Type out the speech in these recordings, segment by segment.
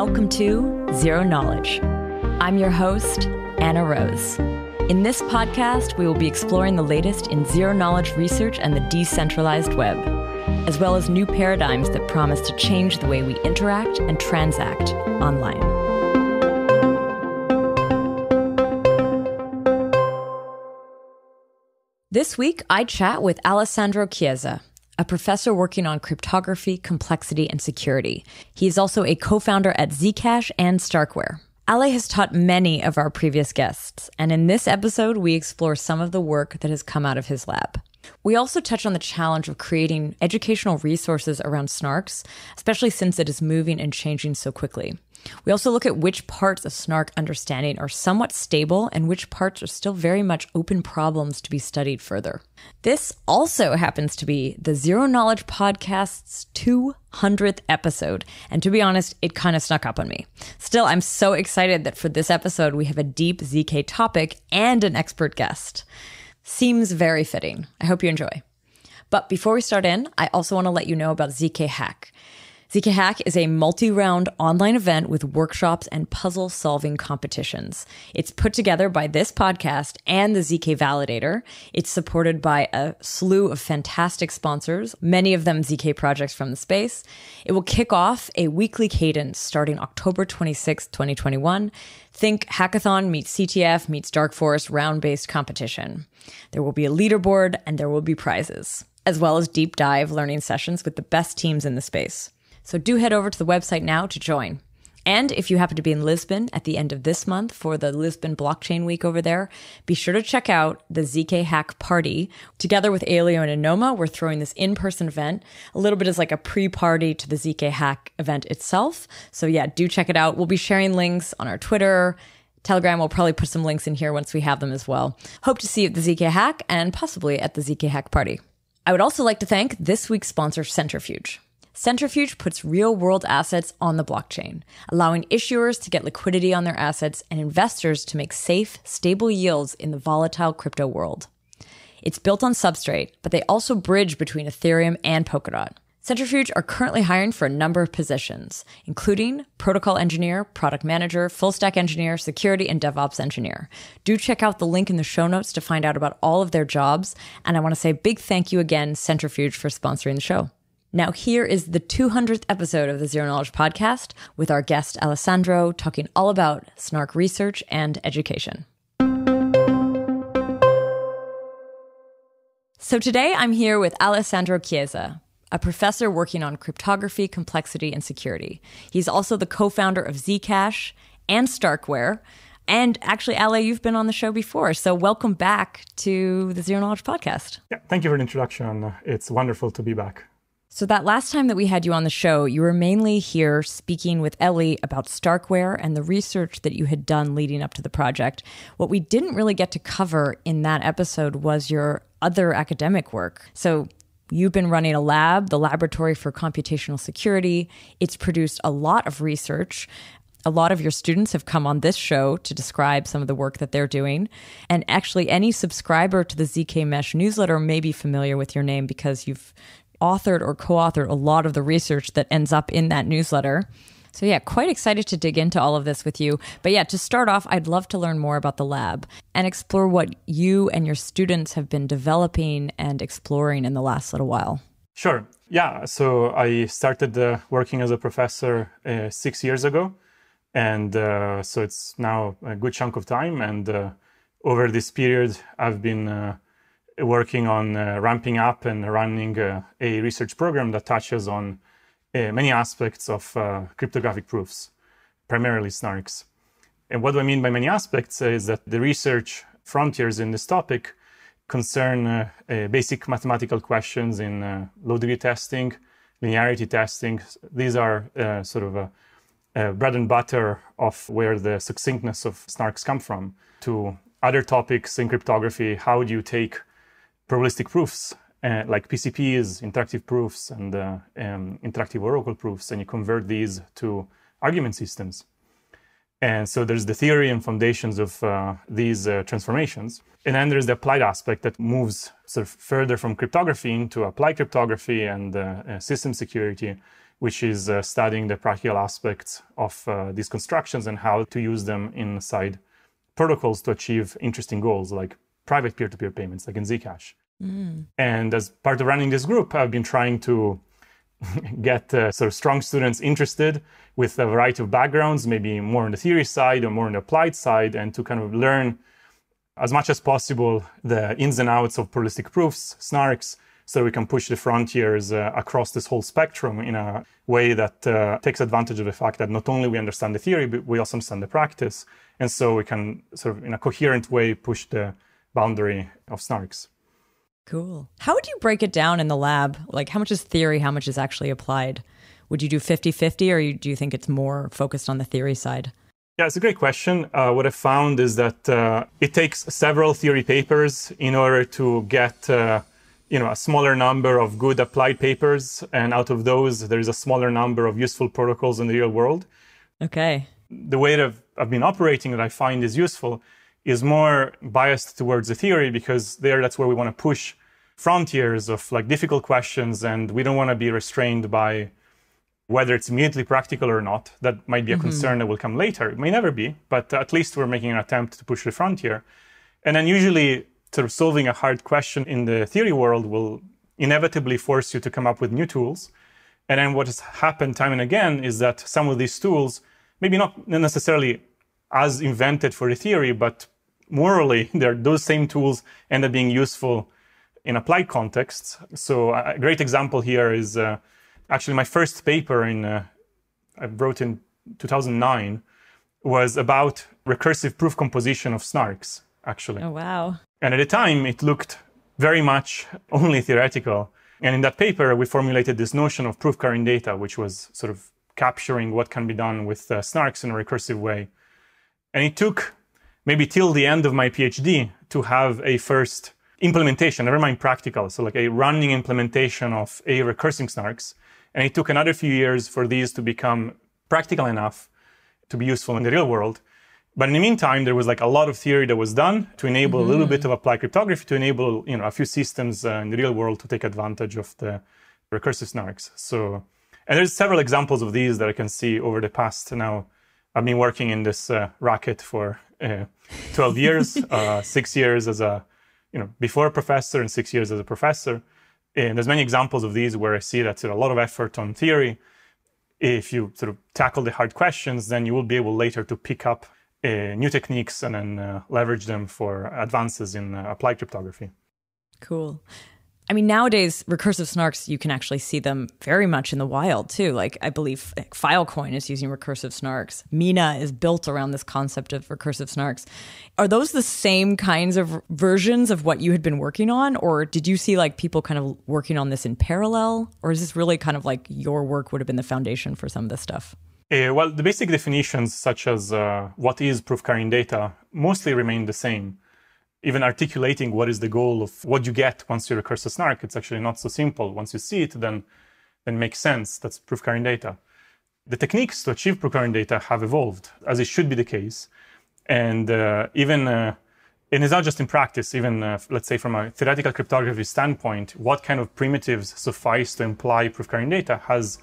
Welcome to Zero Knowledge. I'm your host, Anna Rose. In this podcast, we will be exploring the latest in zero knowledge research and the decentralized web, as well as new paradigms that promise to change the way we interact and transact online. This week, I chat with Alessandro Chiesa, a professor working on cryptography, complexity, and security. He is also a co founder at Zcash and Starkware. Ale has taught many of our previous guests, and in this episode, we explore some of the work that has come out of his lab. We also touch on the challenge of creating educational resources around snarks, especially since it is moving and changing so quickly. We also look at which parts of snark understanding are somewhat stable and which parts are still very much open problems to be studied further. This also happens to be the Zero Knowledge Podcast's 200th episode. And to be honest, it kind of snuck up on me. Still, I'm so excited that for this episode, we have a deep ZK topic and an expert guest. Seems very fitting. I hope you enjoy. But before we start in, I also want to let you know about ZK Hack. ZK Hack is a multi round online event with workshops and puzzle solving competitions. It's put together by this podcast and the ZK Validator. It's supported by a slew of fantastic sponsors, many of them ZK projects from the space. It will kick off a weekly cadence starting October 26, 2021. Think hackathon meets CTF meets Dark Forest round based competition. There will be a leaderboard and there will be prizes, as well as deep dive learning sessions with the best teams in the space. So do head over to the website now to join. And if you happen to be in Lisbon at the end of this month for the Lisbon Blockchain Week over there, be sure to check out the ZK Hack Party. Together with Aleo and Anoma, we're throwing this in person event a little bit as like a pre party to the ZK Hack event itself. So, yeah, do check it out. We'll be sharing links on our Twitter. Telegram we'll probably put some links in here once we have them as well. Hope to see you at the ZK Hack and possibly at the ZK Hack Party. I would also like to thank this week's sponsor, Centrifuge. Centrifuge puts real world assets on the blockchain, allowing issuers to get liquidity on their assets and investors to make safe, stable yields in the volatile crypto world. It's built on Substrate, but they also bridge between Ethereum and Polkadot. Centrifuge are currently hiring for a number of positions, including protocol engineer, product manager, full stack engineer, security, and DevOps engineer. Do check out the link in the show notes to find out about all of their jobs. And I want to say a big thank you again, Centrifuge, for sponsoring the show. Now, here is the 200th episode of the Zero Knowledge Podcast with our guest Alessandro talking all about snark research and education. So, today I'm here with Alessandro Chiesa, a professor working on cryptography, complexity, and security. He's also the co founder of Zcash and Starkware. And actually, Ale, you've been on the show before. So, welcome back to the Zero Knowledge Podcast. Yeah, thank you for the introduction. It's wonderful to be back. So, that last time that we had you on the show, you were mainly here speaking with Eli about Starkware and the research that you had done leading up to the project. What we didn't really get to cover in that episode was your other academic work. So, You've been running a lab, the Laboratory for Computational Security. It's produced a lot of research. A lot of your students have come on this show to describe some of the work that they're doing. And actually, any subscriber to the ZK Mesh newsletter may be familiar with your name because you've authored or co authored a lot of the research that ends up in that newsletter. So, yeah, quite excited to dig into all of this with you. But yeah, to start off, I'd love to learn more about the lab and explore what you and your students have been developing and exploring in the last little while. Sure. Yeah. So, I started uh, working as a professor uh, six years ago. And uh, so it's now a good chunk of time. And uh, over this period, I've been uh, working on uh, ramping up and running uh, a research program that touches on uh, many aspects of uh, cryptographic proofs, primarily snarks. And what do I mean by many aspects is that the research frontiers in this topic concern uh, uh, basic mathematical questions in low degree testing, linearity testing. These are sort of bread and butter of where the succinctness of snarks come from to other topics in cryptography. How do you take probabilistic proofs uh, like PCPs, interactive proofs, and uh, um, interactive oracle proofs, and you convert these to argument systems. And so there's the theory and foundations of uh, these uh, transformations. And then there's the applied aspect that moves sort of further from cryptography into applied cryptography and uh, uh, system security. which is studying the practical aspects of these constructions and how to use them inside protocols to achieve interesting goals like private peer-to-peer payments, like in Zcash. Mm. And as part of running this group, I've been trying to get uh, sort of strong students interested with a variety of backgrounds, maybe more on the theory side or more on the applied side, and to kind of learn as much as possible the ins and outs of probabilistic proofs, snarks, so we can push the frontiers uh, across this whole spectrum in a way that uh, takes advantage of the fact that not only we understand the theory, but we also understand the practice. And so we can sort of in a coherent way push the boundary of snarks. Cool. How would you break it down in the lab? Like how much is theory, how much is actually applied? Would you do 50 50 or do you think it's more focused on the theory side? Yeah, it's a great question. Uh, what I found is that uh, it takes several theory papers in order to get uh, you know a smaller number of good applied papers and out of those there is a smaller number of useful protocols in the real world okay the way that I've, I've been operating that i find is useful is more biased towards the theory because there that's where we want to push frontiers of like difficult questions and we don't want to be restrained by whether it's immediately practical or not that might be a mm-hmm. concern that will come later it may never be but at least we're making an attempt to push the frontier and then usually sort of solving a hard question in the theory world will inevitably force you to come up with new tools. And then what has happened time and again is that some of these tools, maybe not necessarily as invented for the theory, but morally, those same tools end up being useful in applied contexts. So a great example here is uh, actually my first paper in uh, I wrote in 2009 was about recursive proof composition of snarks. Actually. Oh wow! And at the time, it looked very much only theoretical. And in that paper, we formulated this notion of proof carrying data, which was sort of capturing what can be done with uh, snarks in a recursive way. And it took maybe till the end of my PhD to have a first implementation, never mind practical, so like a running implementation of a recursive snarks. And it took another few years for these to become practical enough to be useful in the real world. But in the meantime, there was like a lot of theory that was done to enable mm-hmm. a little bit of applied cryptography to enable you know a few systems uh, in the real world to take advantage of the recursive snarks. So, and there's several examples of these that I can see over the past. Now, I've been working in this uh, racket for uh, 12 years, uh, six years as a you know before a professor and six years as a professor. And there's many examples of these where I see that a lot of effort on theory. If you sort of tackle the hard questions, then you will be able later to pick up uh, new techniques and then uh, leverage them for advances in uh, applied cryptography. Cool. I mean, nowadays, recursive snarks, you can actually see them very much in the wild too. Like, I believe Filecoin is using recursive snarks. Mina is built around this concept of recursive snarks. Are those the same kinds of versions of what you had been working on? Or did you see like people kind of working on this in parallel? Or is this really kind of like your work would have been the foundation for some of this stuff? Uh, well, the basic definitions, such as uh, what is proof carrying data, mostly remain the same. Even articulating what is the goal of what you get once you recurse a snark, it's actually not so simple. Once you see it, then then makes sense. That's proof carrying data. The techniques to achieve proof carrying data have evolved, as it should be the case. And uh, even, uh, and it's not just in practice, even uh, let's say from a theoretical cryptography standpoint, what kind of primitives suffice to imply proof carrying data has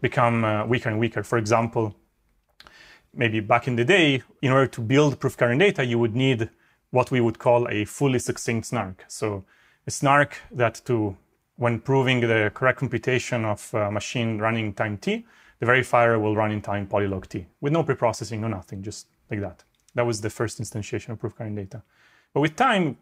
become uh, weaker and weaker. For example, maybe back in the day, in order to build proof carrying data, you would need what we would call a fully succinct snark. So a snark that to, when proving the correct computation of a machine running time t, the verifier will run in time polylog t with no preprocessing, no nothing, just like that. That was the first instantiation of proof carrying data. But with time,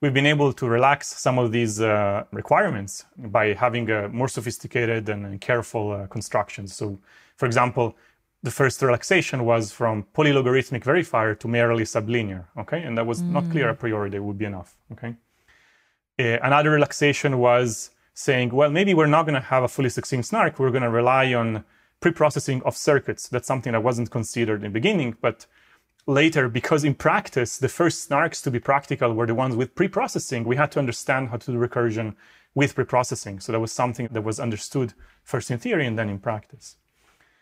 we've been able to relax some of these uh, requirements by having a more sophisticated and careful uh, constructions. So, for example, the first relaxation was from polylogarithmic verifier to merely sublinear. Okay, and that was mm. not clear a priori that would be enough. Okay, uh, another relaxation was saying, well, maybe we're not going to have a fully succinct snark. We're going to rely on pre-processing of circuits. That's something that wasn't considered in the beginning, but later because in practice the first snarks to be practical were the ones with pre-processing we had to understand how to do recursion with pre-processing so that was something that was understood first in theory and then in practice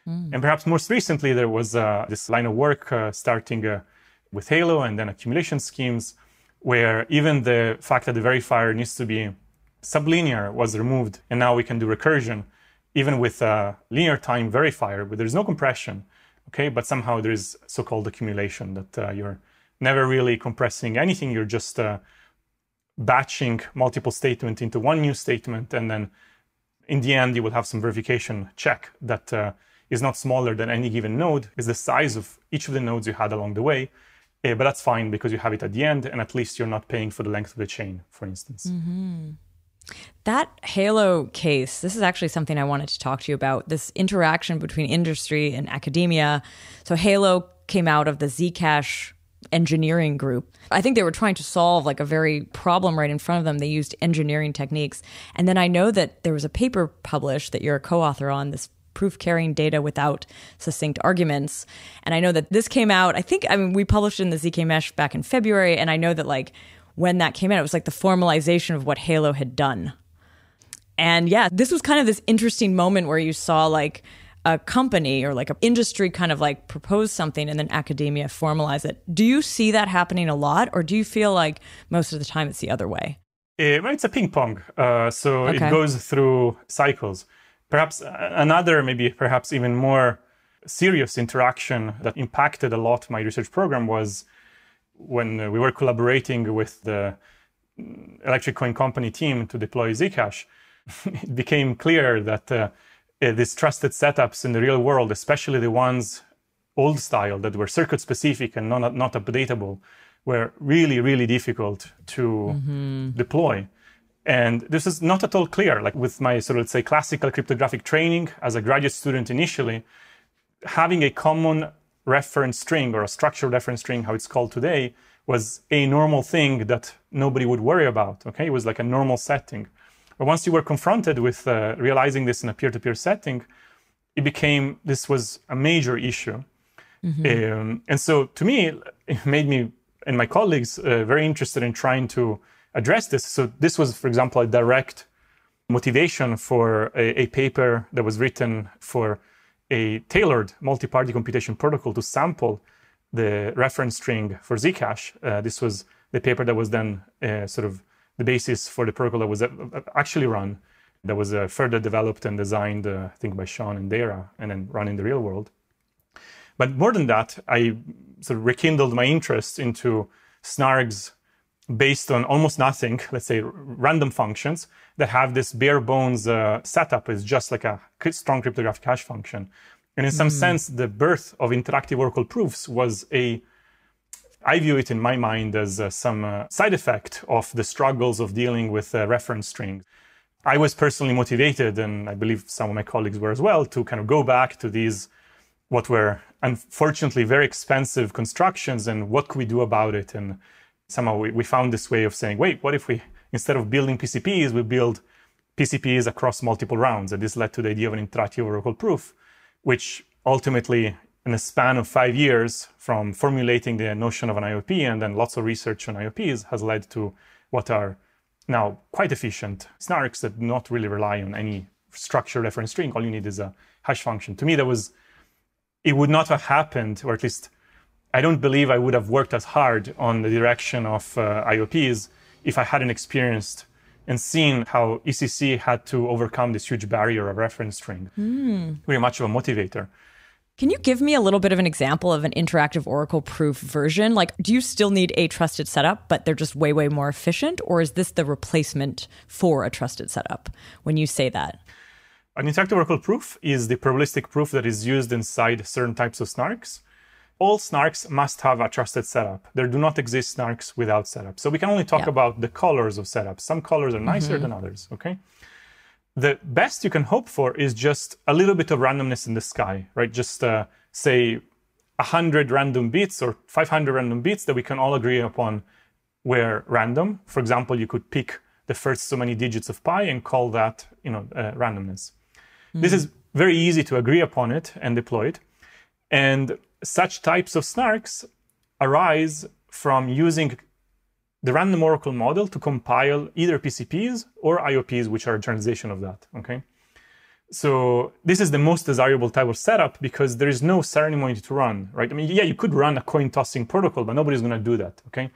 mm. and perhaps most recently there was uh, this line of work uh, starting uh, with halo and then accumulation schemes where even the fact that the verifier needs to be sublinear was removed and now we can do recursion even with a linear time verifier, where there's no compression, okay, but somehow there is so-called accumulation that uh, you're never really compressing anything. You're just uh, batching multiple statements into one new statement, and then in the end, you will have some verification check that uh, is not smaller than any given node, is the size of each of the nodes you had along the way. Uh, but that's fine because you have it at the end, and at least you're not paying for the length of the chain, for instance. Mm-hmm. That Halo case, this is actually something I wanted to talk to you about this interaction between industry and academia. So, Halo came out of the Zcash engineering group. I think they were trying to solve like a very problem right in front of them. They used engineering techniques. And then I know that there was a paper published that you're a co author on this proof carrying data without succinct arguments. And I know that this came out, I think, I mean, we published in the ZK Mesh back in February. And I know that like when that came out, it was like the formalization of what Halo had done. And yeah, this was kind of this interesting moment where you saw like a company or like an industry kind of like propose something and then academia formalize it. Do you see that happening a lot, or do you feel like most of the time it's the other way? Uh, it's a ping pong. Uh, so okay. it goes through cycles. Perhaps another, maybe perhaps even more serious interaction that impacted a lot my research program was when we were collaborating with the Electric Coin Company team to deploy Zcash. it became clear that uh, uh, these trusted setups in the real world, especially the ones old style that were circuit specific and not, not updatable, were really, really difficult to mm-hmm. deploy. And this is not at all clear. Like with my sort of, let's say, classical cryptographic training as a graduate student initially, having a common reference string or a structured reference string, how it's called today, was a normal thing that nobody would worry about. Okay, it was like a normal setting. But once you were confronted with uh, realizing this in a peer-to-peer setting, it became this was a major issue. Mm-hmm. Um, and so to me, it made me and my colleagues uh, very interested in trying to address this. So this was, for example, a direct motivation for a, a paper that was written for a tailored multi-party computation protocol to sample the reference string for Zcash. Uh, this was the paper that was then uh, sort of the basis for the protocol that was uh, actually run, that was uh, further developed and designed, uh, I think, by Sean and Daira, and then run in the real world. But more than that, I sort of rekindled my interest into snarks based on almost nothing, let's say random functions that have this bare bones uh, setup is just like a strong cryptographic hash function. And in some mm. sense, the birth of interactive oracle proofs was a I view it in my mind as uh, some uh, side effect of the struggles of dealing with uh, reference strings. I was personally motivated, and I believe some of my colleagues were as well, to kind of go back to these, what were unfortunately very expensive constructions, and what could we do about it? And somehow we, we found this way of saying, wait, what if we, instead of building PCPs, we build PCPs across multiple rounds? And this led to the idea of an interactive oracle proof, which ultimately in a span of five years from formulating the notion of an IOP and then lots of research on IOPs has led to what are now quite efficient snarks that do not really rely on any structured reference string. All you need is a hash function. To me, that was, it would not have happened, or at least I don't believe I would have worked as hard on the direction of uh, IOPs if I hadn't experienced and seen how ECC had to overcome this huge barrier of reference string. Mm. Very much of a motivator. Can you give me a little bit of an example of an interactive Oracle proof version? Like, do you still need a trusted setup, but they're just way, way more efficient? Or is this the replacement for a trusted setup when you say that? An interactive Oracle proof is the probabilistic proof that is used inside certain types of snarks. All snarks must have a trusted setup. There do not exist snarks without setup. So we can only talk yeah. about the colors of setups. Some colors are nicer mm-hmm. than others, okay? the best you can hope for is just a little bit of randomness in the sky, right? Just uh, say 100 random bits or 500 random bits that we can all agree upon were random. For example, you could pick the first so many digits of pi and call that, you know, uh, randomness. Mm-hmm. This is very easy to agree upon it and deploy it. And such types of snarks arise from using the random oracle model to compile either PCPs or IOPs, which are a translation of that. Okay. So this is the most desirable type of setup because there is no ceremony to run, right? I mean, yeah, you could run a coin tossing protocol, but nobody's going to do that. Okay.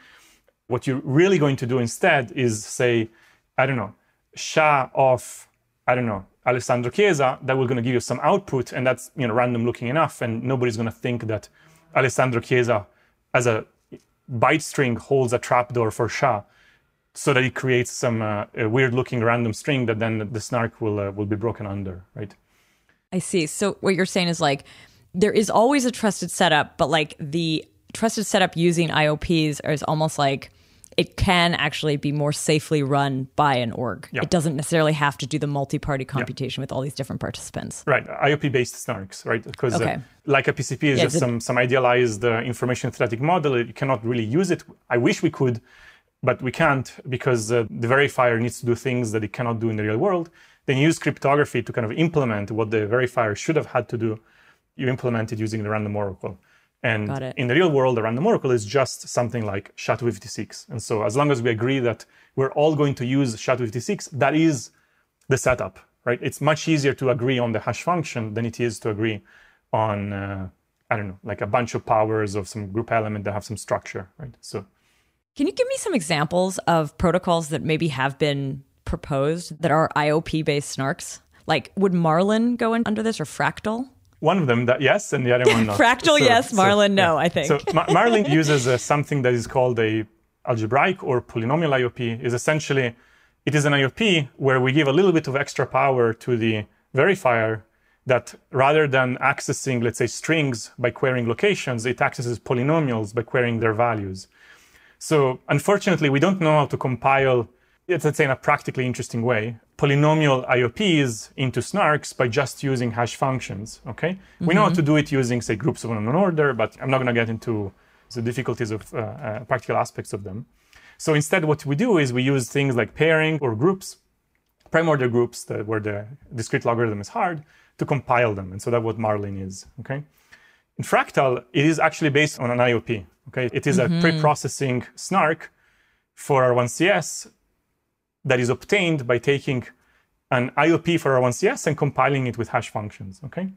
What you're really going to do instead is say, I don't know, SHA of I don't know, Alessandro Chiesa, that we're going to give you some output, and that's you know random looking enough, and nobody's going to think that Alessandro Chiesa, as a byte string, holds a trapdoor for SHA, so that it creates some uh, weird looking random string that then the snark will uh, will be broken under, right? I see. So what you're saying is like there is always a trusted setup, but like the trusted setup using IOPs is almost like it can actually be more safely run by an org. Yeah. It doesn't necessarily have to do the multi-party computation yeah. with all these different participants. Right, IOP-based snarks, right? Because uh, okay. uh, like a PCP is yeah, just some some idealized uh, information theoretic model. You cannot really use it. I wish we could, but we can't because uh, the verifier needs to do things that it cannot do in the real world. Then you use cryptography to kind of implement what the verifier should have had to do. You implement it using the random oracle. And in the real world, the random oracle is just something like SHA-256. And so as long as we agree that we're all going to use SHA-256, that is the setup, right? It's much easier to agree on the hash function than it is to agree on, uh, I don't know, like a bunch of powers of some group element that have some structure, right? So can you give me some examples of protocols that maybe have been proposed that are IOP based snarks? Like, would Marlin go in under this or Fractal? One of them that yes, and the other one not. Fractal, so, yes. Marlin, so, no. Yeah. I think. So Ma- Marlin uses uh, something that is called a algebraic or polynomial IOP. is essentially it is an IOP where we give a little bit of extra power to the verifier that rather than accessing, let's say, strings by querying locations, it accesses polynomials by querying their values. So unfortunately, we don't know how to compile let's say in a practically interesting way, polynomial IOPs into snarks by just using hash functions. Okay, mm-hmm. we know how to mm-hmm. do it using say groups of unknown order, but I'm not going to get into the difficulties of uh, uh, practical aspects of them. So instead, what we do is we use things like pairing or groups, prime order groups that, where the discrete logarithm is hard to compile them, and so that's what Marlin is. Okay. In Fractal, it is actually based on an IOP. Okay, it is mm-hmm. a pre-processing snark for R1CS that is obtained by taking an IOP for R1CS and compiling it with hash functions. Okay.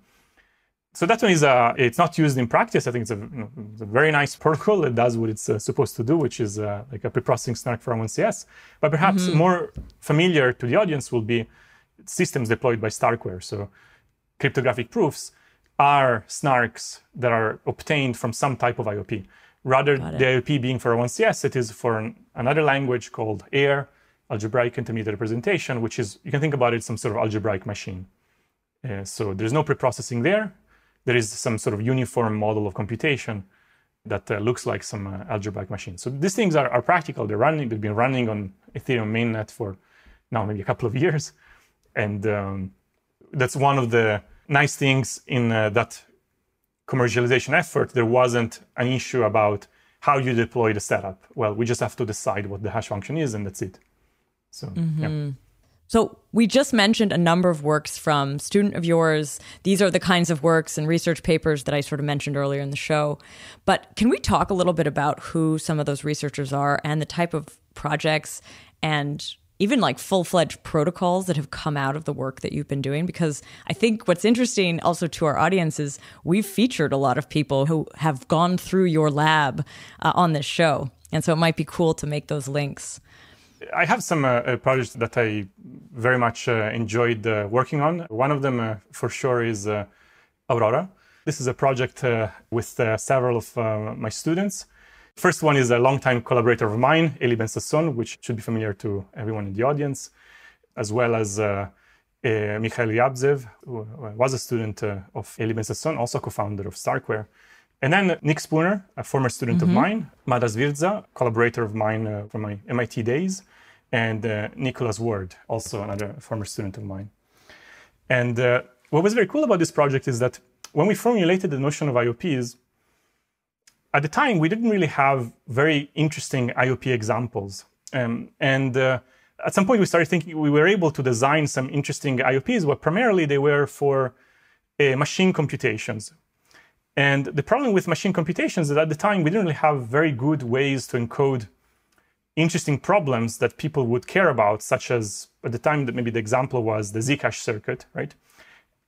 So that one is uh, it's not used in practice. I think it's a, you know, it's a very nice protocol. It does what it's uh, supposed to do, which is uh, like a preprocessing snark for R1CS. But perhaps mm-hmm. more familiar to the audience will be systems deployed by Starkware. So cryptographic proofs are snarks that are obtained from some type of IOP. Rather, the IOP being for R1CS, it is for an, another language called AIR, algebraic intermediate representation, which is, you can think about it some sort of algebraic machine. Uh, so there's no preprocessing there. There is some sort of uniform model of computation that uh, looks like some uh, algebraic machine. So these things are, are, practical. They're running. They've been running on Ethereum mainnet for now maybe a couple of years, and um, that's one of the nice things in uh, that commercialization effort. There wasn't an issue about how you deploy the setup. Well, we just have to decide what the hash function is, and that's it. So, mm-hmm. yeah. So, we just mentioned a number of works from student of yours. These are the kinds of works and research papers that I sort of mentioned earlier in the show. But can we talk a little bit about who some of those researchers are and the type of projects and even like full fledged protocols that have come out of the work that you've been doing? Because I think what's interesting also to our audience is we've featured a lot of people who have gone through your lab uh, on this show. And so it might be cool to make those links. I have some uh, uh, projects that I very much uh, enjoyed uh, working on. One of them, uh, for sure, is uh, Aurora. This is a project with several of my students. First one is a longtime collaborator of mine, Eli Ben Sasson, which should be familiar to everyone in the audience, as well as Mikhail Riabzev, who was a student of Eli Ben Sasson, also co-founder of Starkware. And then Nick Spooner, a former student mm-hmm. of mine, Madars Virza, collaborator of mine uh, from my MIT days, and uh, Nicholas Ward, also another former student of mine. And uh, what was very cool about this project is that when we formulated the notion of IOPs, at the time we didn't really have very interesting IOP examples. Um, and uh, at some point we started thinking we were able to design some interesting IOPs, but primarily they were for uh, machine computations and the problem with machine computations is that at the time we didn't really have very good ways to encode interesting problems that people would care about, such as at the time that maybe the example was the Zcash circuit, right?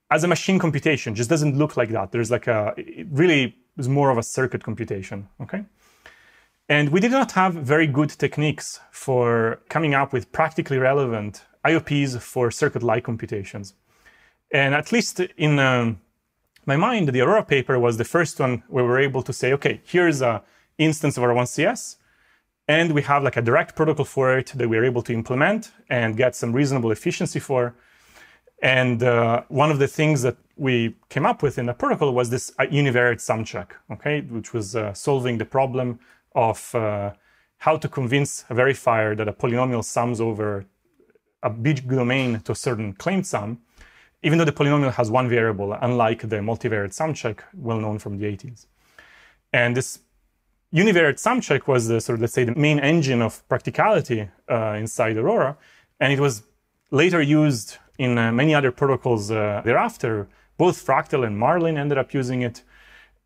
As a machine computation, just doesn't look like that. There's like a, it really is more of a circuit computation, okay? And we did not have very good techniques for coming up with practically relevant IOPs for circuit-like computations. And at least in um, my mind, the Aurora paper was the first one where we were able to say, okay, here's a instance of R1CS, and we have like a direct protocol for it that we're able to implement and get some reasonable efficiency for. And uh, one of the things that we came up with in the protocol was this uh, univariate sum check, okay, which was uh, solving the problem of uh, how to convince a verifier that a polynomial sums over a big domain to a certain claimed sum, even though the polynomial has one variable, unlike the multivariate sum check well known from the 80s. And this univariate sum check was the sort of, let's say, the main engine of practicality uh, inside Aurora. And it was later used in uh, many other protocols uh, thereafter. Both Fractal and Marlin ended up using it.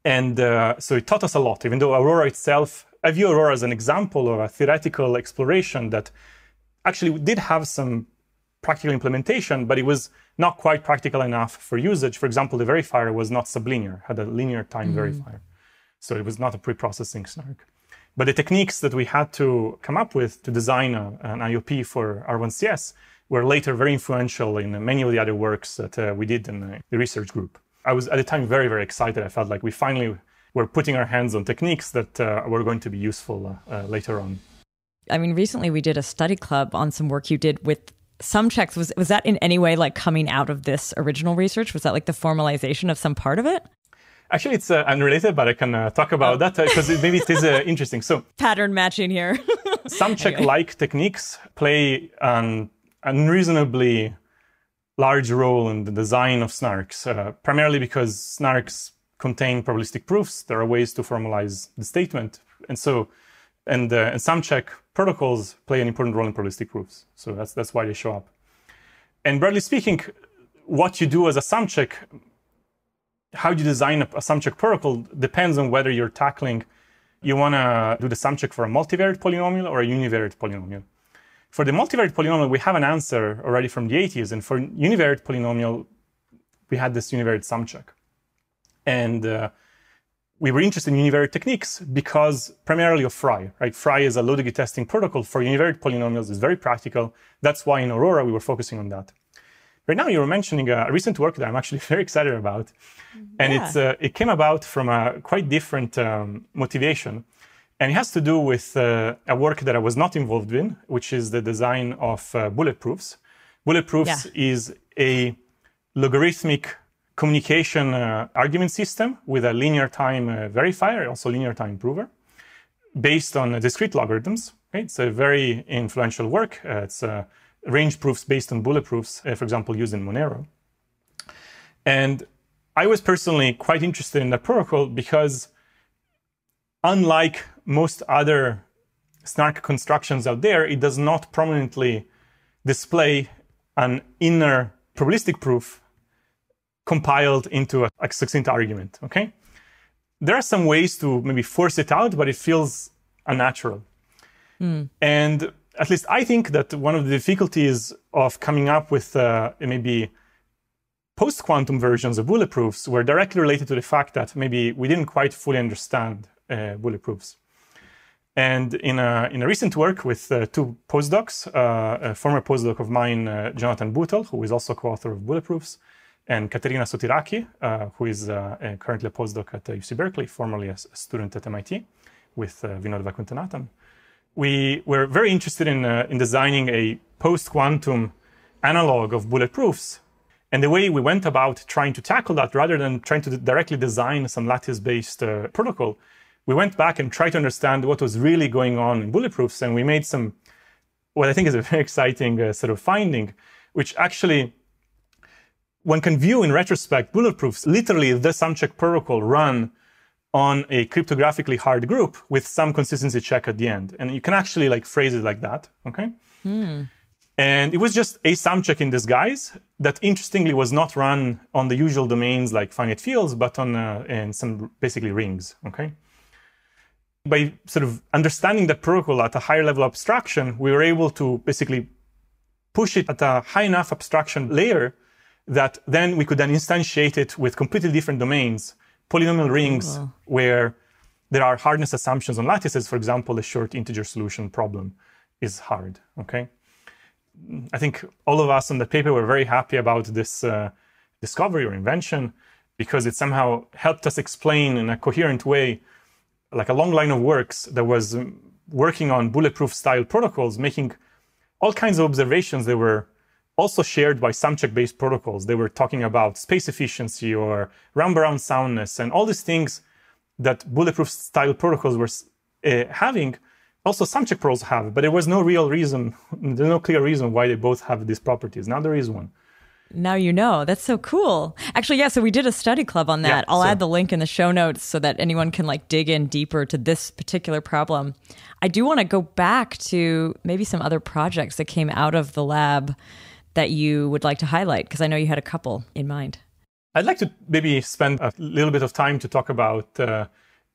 And uh, so it taught us a lot, even though Aurora itself, I view Aurora as an example of a theoretical exploration that actually did have some practical implementation, but it was not quite practical enough for usage. For example, the verifier was not sublinear, had a linear time mm. verifier. So it was not a pre-processing snark. But the techniques that we had to come up with to design a, an IOP for R1CS were later very influential in many of the other works that uh, we did in the research group. I was at the time very, very excited. I felt like we finally were putting our hands on techniques that uh, were going to be useful uh later on. I mean, recently we did a study club on some work you did with sum checks. Was was that in any way like coming out of this original research? Was that like the formalization of some part of it? Actually, it's uh, unrelated, but I can uh, talk about oh. that because uh, maybe it is uh, interesting. So pattern matching here. sum check like anyway. techniques play an unreasonably large role in the design of snarks, uh, primarily because snarks contain probabilistic proofs. There are ways to formalize the statement, and so and, uh, and sum check protocols play an important role in probabilistic proofs. So that's that's why they show up. And broadly speaking, what you do as a sum check how you design a, a sum check protocol depends on whether you're tackling, you want to do the sum check for a multivariate polynomial or a univariate polynomial. For the multivariate polynomial, we have an answer already from the 80s. And for univariate polynomial, we had this univariate sum check. And uh, we were interested in univariate techniques because primarily of FRI, right? FRI is a low degree testing protocol for univariate polynomials. It's very practical. That's why in Aurora, we were focusing on that. Right now, you were mentioning a recent work that I'm actually very excited about, and yeah. it's uh, it came about from a quite different um, motivation, and it has to do with uh, a work that I was not involved in, which is the design of uh, bulletproofs. Bulletproofs yeah. is a logarithmic communication uh, argument system with a linear time uh, verifier, also linear time prover, based on discrete logarithms. It's a very influential work. Uh, it's range proofs based on bulletproofs, uh, for example, used in Monero. And I was personally quite interested in that protocol because, unlike most other snark constructions out there, it does not prominently display an inner probabilistic proof compiled into a, a succinct argument. Okay, there are some ways to maybe force it out, but it feels unnatural. Mm. And at least I think that one of the difficulties of coming up with uh, maybe post quantum versions of bulletproofs were directly related to the fact that maybe we didn't quite fully understand uh, bulletproofs. And in a, in a recent work with uh, two postdocs, uh, a former postdoc of mine, uh, Jonathan Bootle, who is also co author of Bulletproofs, and Katerina Sotiraki, uh, who is currently a postdoc at UC Berkeley, formerly a student at MIT, with Vinod Vaikuntanathan we were very interested in, uh, in designing a post-quantum analog of bulletproofs. And the way we went about trying to tackle that, rather than trying to directly design some lattice-based uh, protocol, we went back and tried to understand what was really going on in bulletproofs. And we made some, what I think is a very exciting uh, sort of finding, which actually one can view in retrospect bulletproofs, literally the sumcheck protocol run on a cryptographically hard group with some consistency check at the end. And you can actually like phrase it like that. Okay. Mm. And it was just a sum check in disguise that interestingly was not run on the usual domains like finite fields, but on uh, in some basically rings. Okay. By sort of understanding the protocol at a higher level abstraction, we were able to basically push it at a high enough abstraction layer that then we could then instantiate it with completely different domains polynomial rings oh. where there are hardness assumptions on lattices. For example, a short integer solution problem is hard. Okay. I think all of us on the paper were very happy about this uh, discovery or invention because it somehow helped us explain in a coherent way, like a long line of works that was um, working on bulletproof style protocols, making all kinds of observations that were also shared by sum check-based protocols. They were talking about space efficiency or round around soundness and all these things that bulletproof style protocols were uh, having. Also, sum check protocols have, but there was no real reason, there's no clear reason why they both have these properties. Now there is one. Now you know. That's so cool. Actually, yeah, so we did a study club on that. Yeah, I'll so. add the link in the show notes so that anyone can like dig in deeper to this particular problem. I do want to go back to maybe some other projects that came out of the lab that you would like to highlight? Because I know you had a couple in mind. I'd like to maybe spend a little bit of time to talk about uh,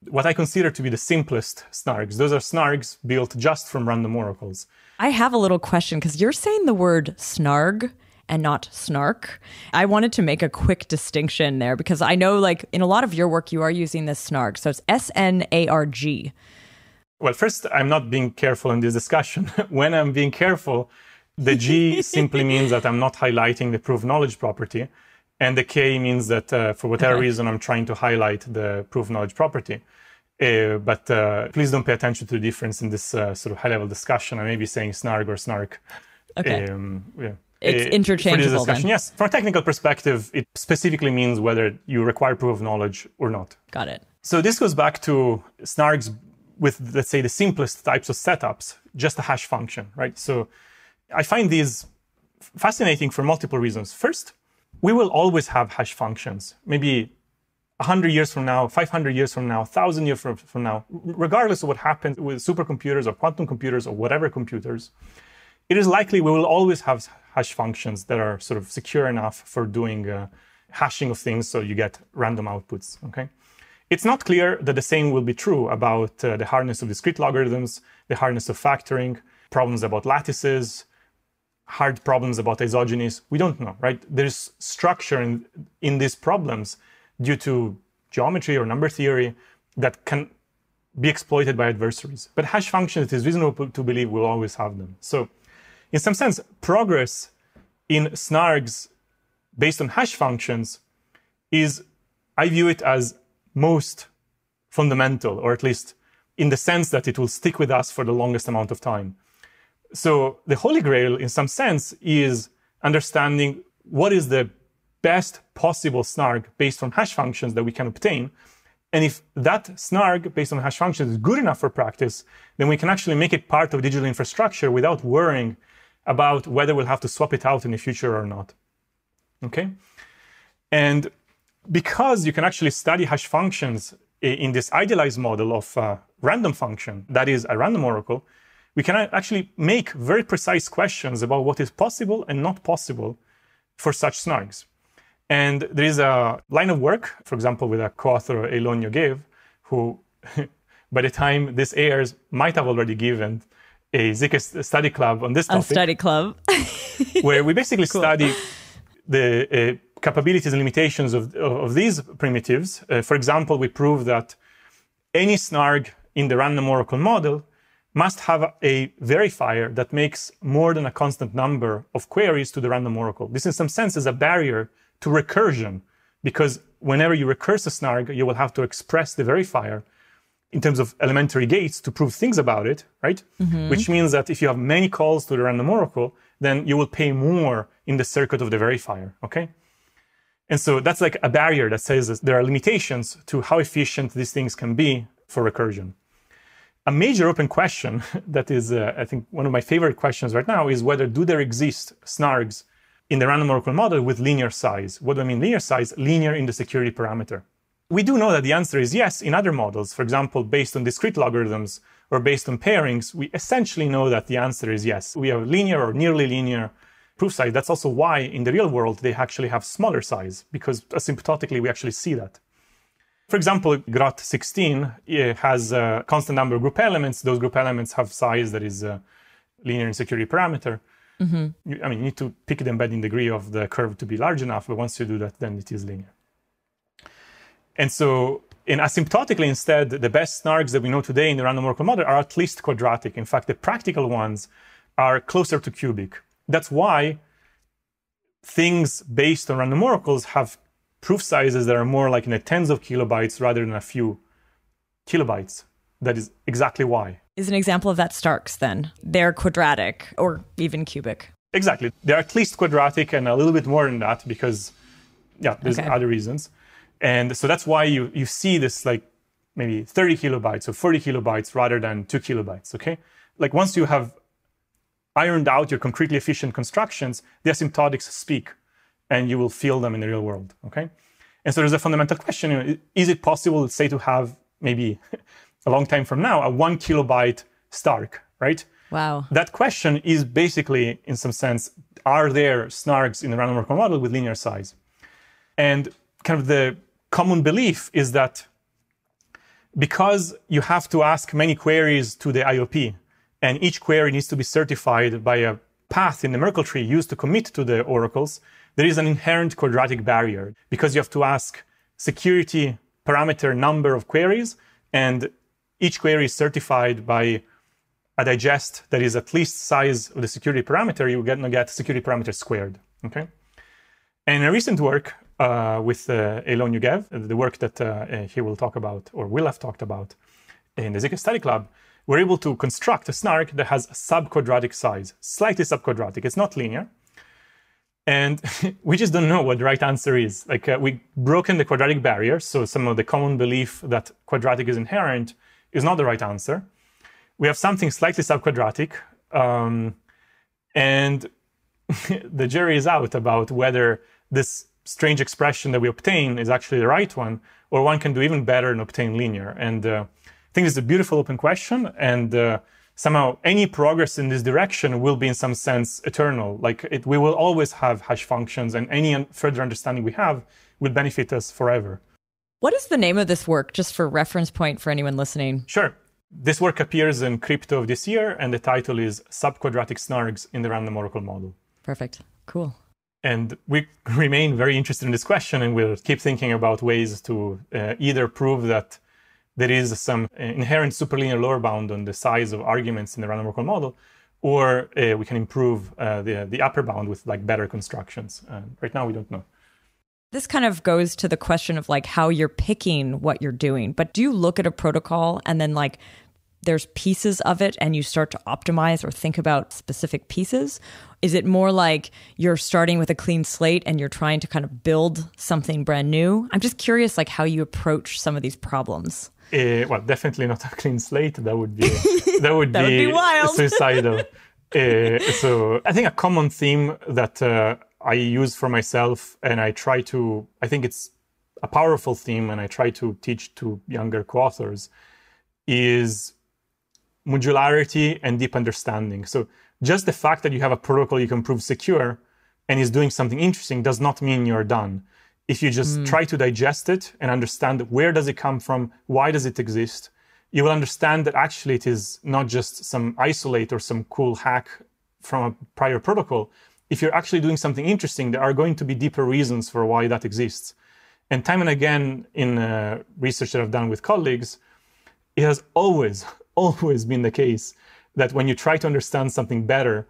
what I consider to be the simplest snarks. Those are snarks built just from random oracles. I have a little question because you're saying the word snarg and not snark. I wanted to make a quick distinction there because I know, like, in a lot of your work, you are using this snarg. So it's S N A R G. Well, first, I'm not being careful in this discussion. when I'm being careful, the G simply means that I'm not highlighting the proof knowledge property. And the K means that uh, for whatever okay. reason, I'm trying to highlight the proof knowledge property. Uh, but uh, please don't pay attention to the difference in this uh, sort of high level discussion. I may be saying snarg or snark. Okay. Um, yeah. It's uh, interchangeable. Then. Yes. From a technical perspective, it specifically means whether you require proof of knowledge or not. Got it. So this goes back to snarks with, let's say, the simplest types of setups, just a hash function, right? So I find these fascinating for multiple reasons. First, we will always have hash functions. Maybe 100 years from now, 500 years from now, 1,000 years from, from now, regardless of what happens with supercomputers or quantum computers or whatever computers, it is likely we will always have hash functions that are sort of secure enough for doing uh, hashing of things so you get random outputs. Okay. It's not clear that the same will be true about uh, the hardness of discrete logarithms, the hardness of factoring, problems about lattices, hard problems about isogenies? We don't know, right? There's structure in, in these problems due to geometry or number theory that can be exploited by adversaries. But hash functions, it is reasonable to believe we'll always have them. So, in some sense, progress in snargs based on hash functions is, I view it as most fundamental, or at least in the sense that it will stick with us for the longest amount of time. So the Holy Grail, in some sense, is understanding what is the best possible snarg based on hash functions that we can obtain. And if that snarg based on hash functions is good enough for practice, then we can actually make it part of digital infrastructure without worrying about whether we'll have to swap it out in the future or not. Okay? And because you can actually study hash functions in this idealized model of a random function, that is a random oracle, we can actually make very precise questions about what is possible and not possible for such snargs. And there is a line of work, for example, with a co-author Eylon Yogev, who, by the time this airs, might have already given a Zk study club on this topic. A study club. where we basically cool. study the uh, capabilities and limitations of, of, of these primitives. Uh, for example, we prove that any snarg in the random oracle model must have a verifier that makes more than a constant number of queries to the random oracle. This, in some sense, is a barrier to recursion because whenever you recurse a snarg, you will have to express the verifier in terms of elementary gates to prove things about it, right? Mm-hmm. Which means that if you have many calls to the random oracle, then you will pay more in the circuit of the verifier, okay? And so that's like a barrier that says that there are limitations to how efficient these things can be for recursion a major open question that is, uh, I think, one of my favorite questions right now is whether do there exist snargs in the random oracle model with linear size? What do I mean linear size? Linear in the security parameter. We do know that the answer is yes in other models. For example, based on discrete logarithms or based on pairings, we essentially know that the answer is yes. We have linear or nearly linear proof size. That's also why in the real world they actually have smaller size because asymptotically we actually see that. For example, Groth 16 has a constant number of group elements. Those group elements have size that is a linear insecurity parameter. Mm-hmm. I mean, you need to pick the embedding degree of the curve to be large enough, but once you do that, then it is linear. And so, in asymptotically, instead, the best snargs that we know today in the random oracle model are at least quadratic. In fact, the practical ones are closer to cubic. that's why things based on random oracles have proof sizes that are more like in the tens of kilobytes rather than a few kilobytes. That is exactly why. Is an example of that Starks then? They're quadratic or even cubic. Exactly. They're at least quadratic and a little bit more than that because, yeah, there's Okay. other reasons. And so that's why you, you see this like maybe 30 kilobytes or 40 kilobytes rather than two kilobytes, okay? Like once you have ironed out your concretely efficient constructions, the asymptotics speak and you will feel them in the real world, okay? And so there's a fundamental question, you know, is it possible, let's say, to have maybe a long time from now, a one kilobyte Stark, right? Wow. that question is basically, in some sense, are there snarks in the random oracle model with linear size? And kind of the common belief is that because you have to ask many queries to the IOP, and each query needs to be certified by a path in the Merkle tree used to commit to the oracles, there is an inherent quadratic barrier because you have to ask security parameter number of queries, and each query is certified by a digest that is at least size of the security parameter, you're going to get security parameter squared. Okay. And a recent work uh, with uh, Eylon Yogev, the work that uh, he will talk about or will have talked about in the Zk Study Club, we're able to construct a snark that has a subquadratic size, slightly subquadratic. It's not linear. And we just don't know what the right answer is. Like uh, we broken the quadratic barrier, so some of the common belief that quadratic is inherent is not the right answer we have something slightly subquadratic, um, and the jury is out about whether this strange expression that we obtain is actually the right one, or one can do even better and obtain linear. And uh, I think it's a beautiful open question, and uh, somehow any progress in this direction will be, in some sense, eternal. Like it, we will always have hash functions, and any further understanding we have will benefit us forever. What is the name of this work, just for reference point for anyone listening? Sure. This work appears in Crypto of this year, and the title is Subquadratic Snarks in the Random Oracle Model. Perfect. Cool. And we remain very interested in this question, and we'll keep thinking about ways to uh, either prove that there is some inherent superlinear lower bound on the size of arguments in the random oracle model, or uh, we can improve uh, the, the upper bound with like better constructions. Uh, right now, we don't know. This kind of goes to the question of like how you're picking what you're doing. But do you look at a protocol and then like there's pieces of it and you start to optimize or think about specific pieces? Is it more like you're starting with a clean slate and you're trying to kind of build something brand new? I'm just curious like how you approach some of these problems. Uh, well, definitely not a clean slate. That would be that would That would be, be wild. suicidal. Uh, so I think a common theme that uh, I use for myself, and I try to, I think it's a powerful theme, and I try to teach to younger co-authors, is modularity and deep understanding. So just the fact that you have a protocol you can prove secure and is doing something interesting does not mean you're done. If you just try to digest it and understand where does it come from, why does it exist, you will understand that actually it is not just some isolate or some cool hack from a prior protocol. If you're actually doing something interesting, there are going to be deeper reasons for why that exists. And time and again in uh, research that I've done with colleagues, it has always, always been the case that when you try to understand something better,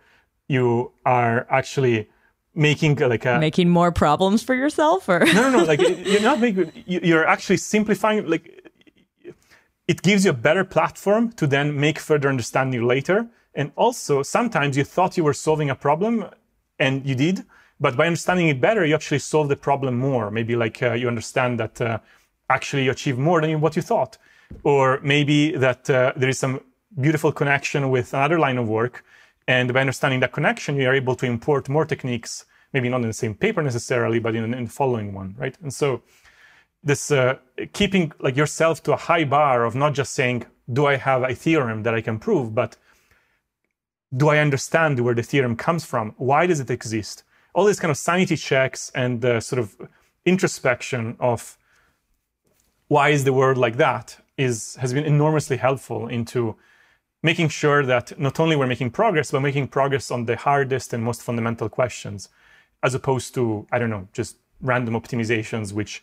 you are actually making uh, like a Making more problems for yourself or no, no, no. Like you're not making. you- You're actually simplifying. Like it gives you a better platform to then make further understanding later. And also, sometimes you thought you were solving a problem, and you did. But by understanding it better, you actually solve the problem more. Maybe like uh, you understand that uh, actually you achieve more than what you thought, or maybe that uh, there is some beautiful connection with another line of work. And by understanding that connection, you are able to import more techniques, maybe not in the same paper necessarily, but in, in the following one, right? And so this uh, keeping like yourself to a high bar of not just saying, do I have a theorem that I can prove, but do I understand where the theorem comes from? Why does it exist? All these kind of sanity checks and uh, sort of introspection of why is the world like that is has been enormously helpful into making sure that not only we're making progress, but making progress on the hardest and most fundamental questions, as opposed to, I don't know, just random optimizations, which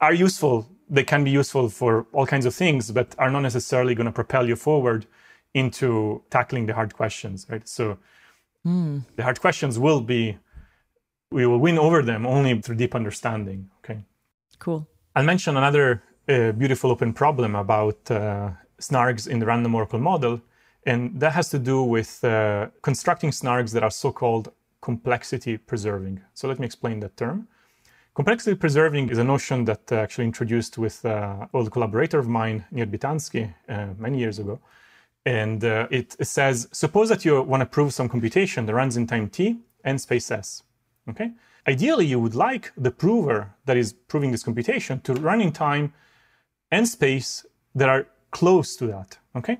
are useful. They can be useful for all kinds of things, but are not necessarily going to propel you forward into tackling the hard questions, right? So Mm. The hard questions will be, we will win over them only through deep understanding. Okay. Cool. I'll mention another uh, beautiful open problem about uh, snarks in the random oracle model, and that has to do with uh, constructing snarks that are so-called complexity preserving. So let me explain that term. Complexity preserving is a notion that uh, actually introduced with uh, old collaborator of mine, Nir Bitansky, uh, many years ago. And uh, it, it, says, suppose that you want to prove some computation that runs in time t and space s. Okay. Ideally, you would like the prover that is proving this computation to run in time and space that are close to that. Okay.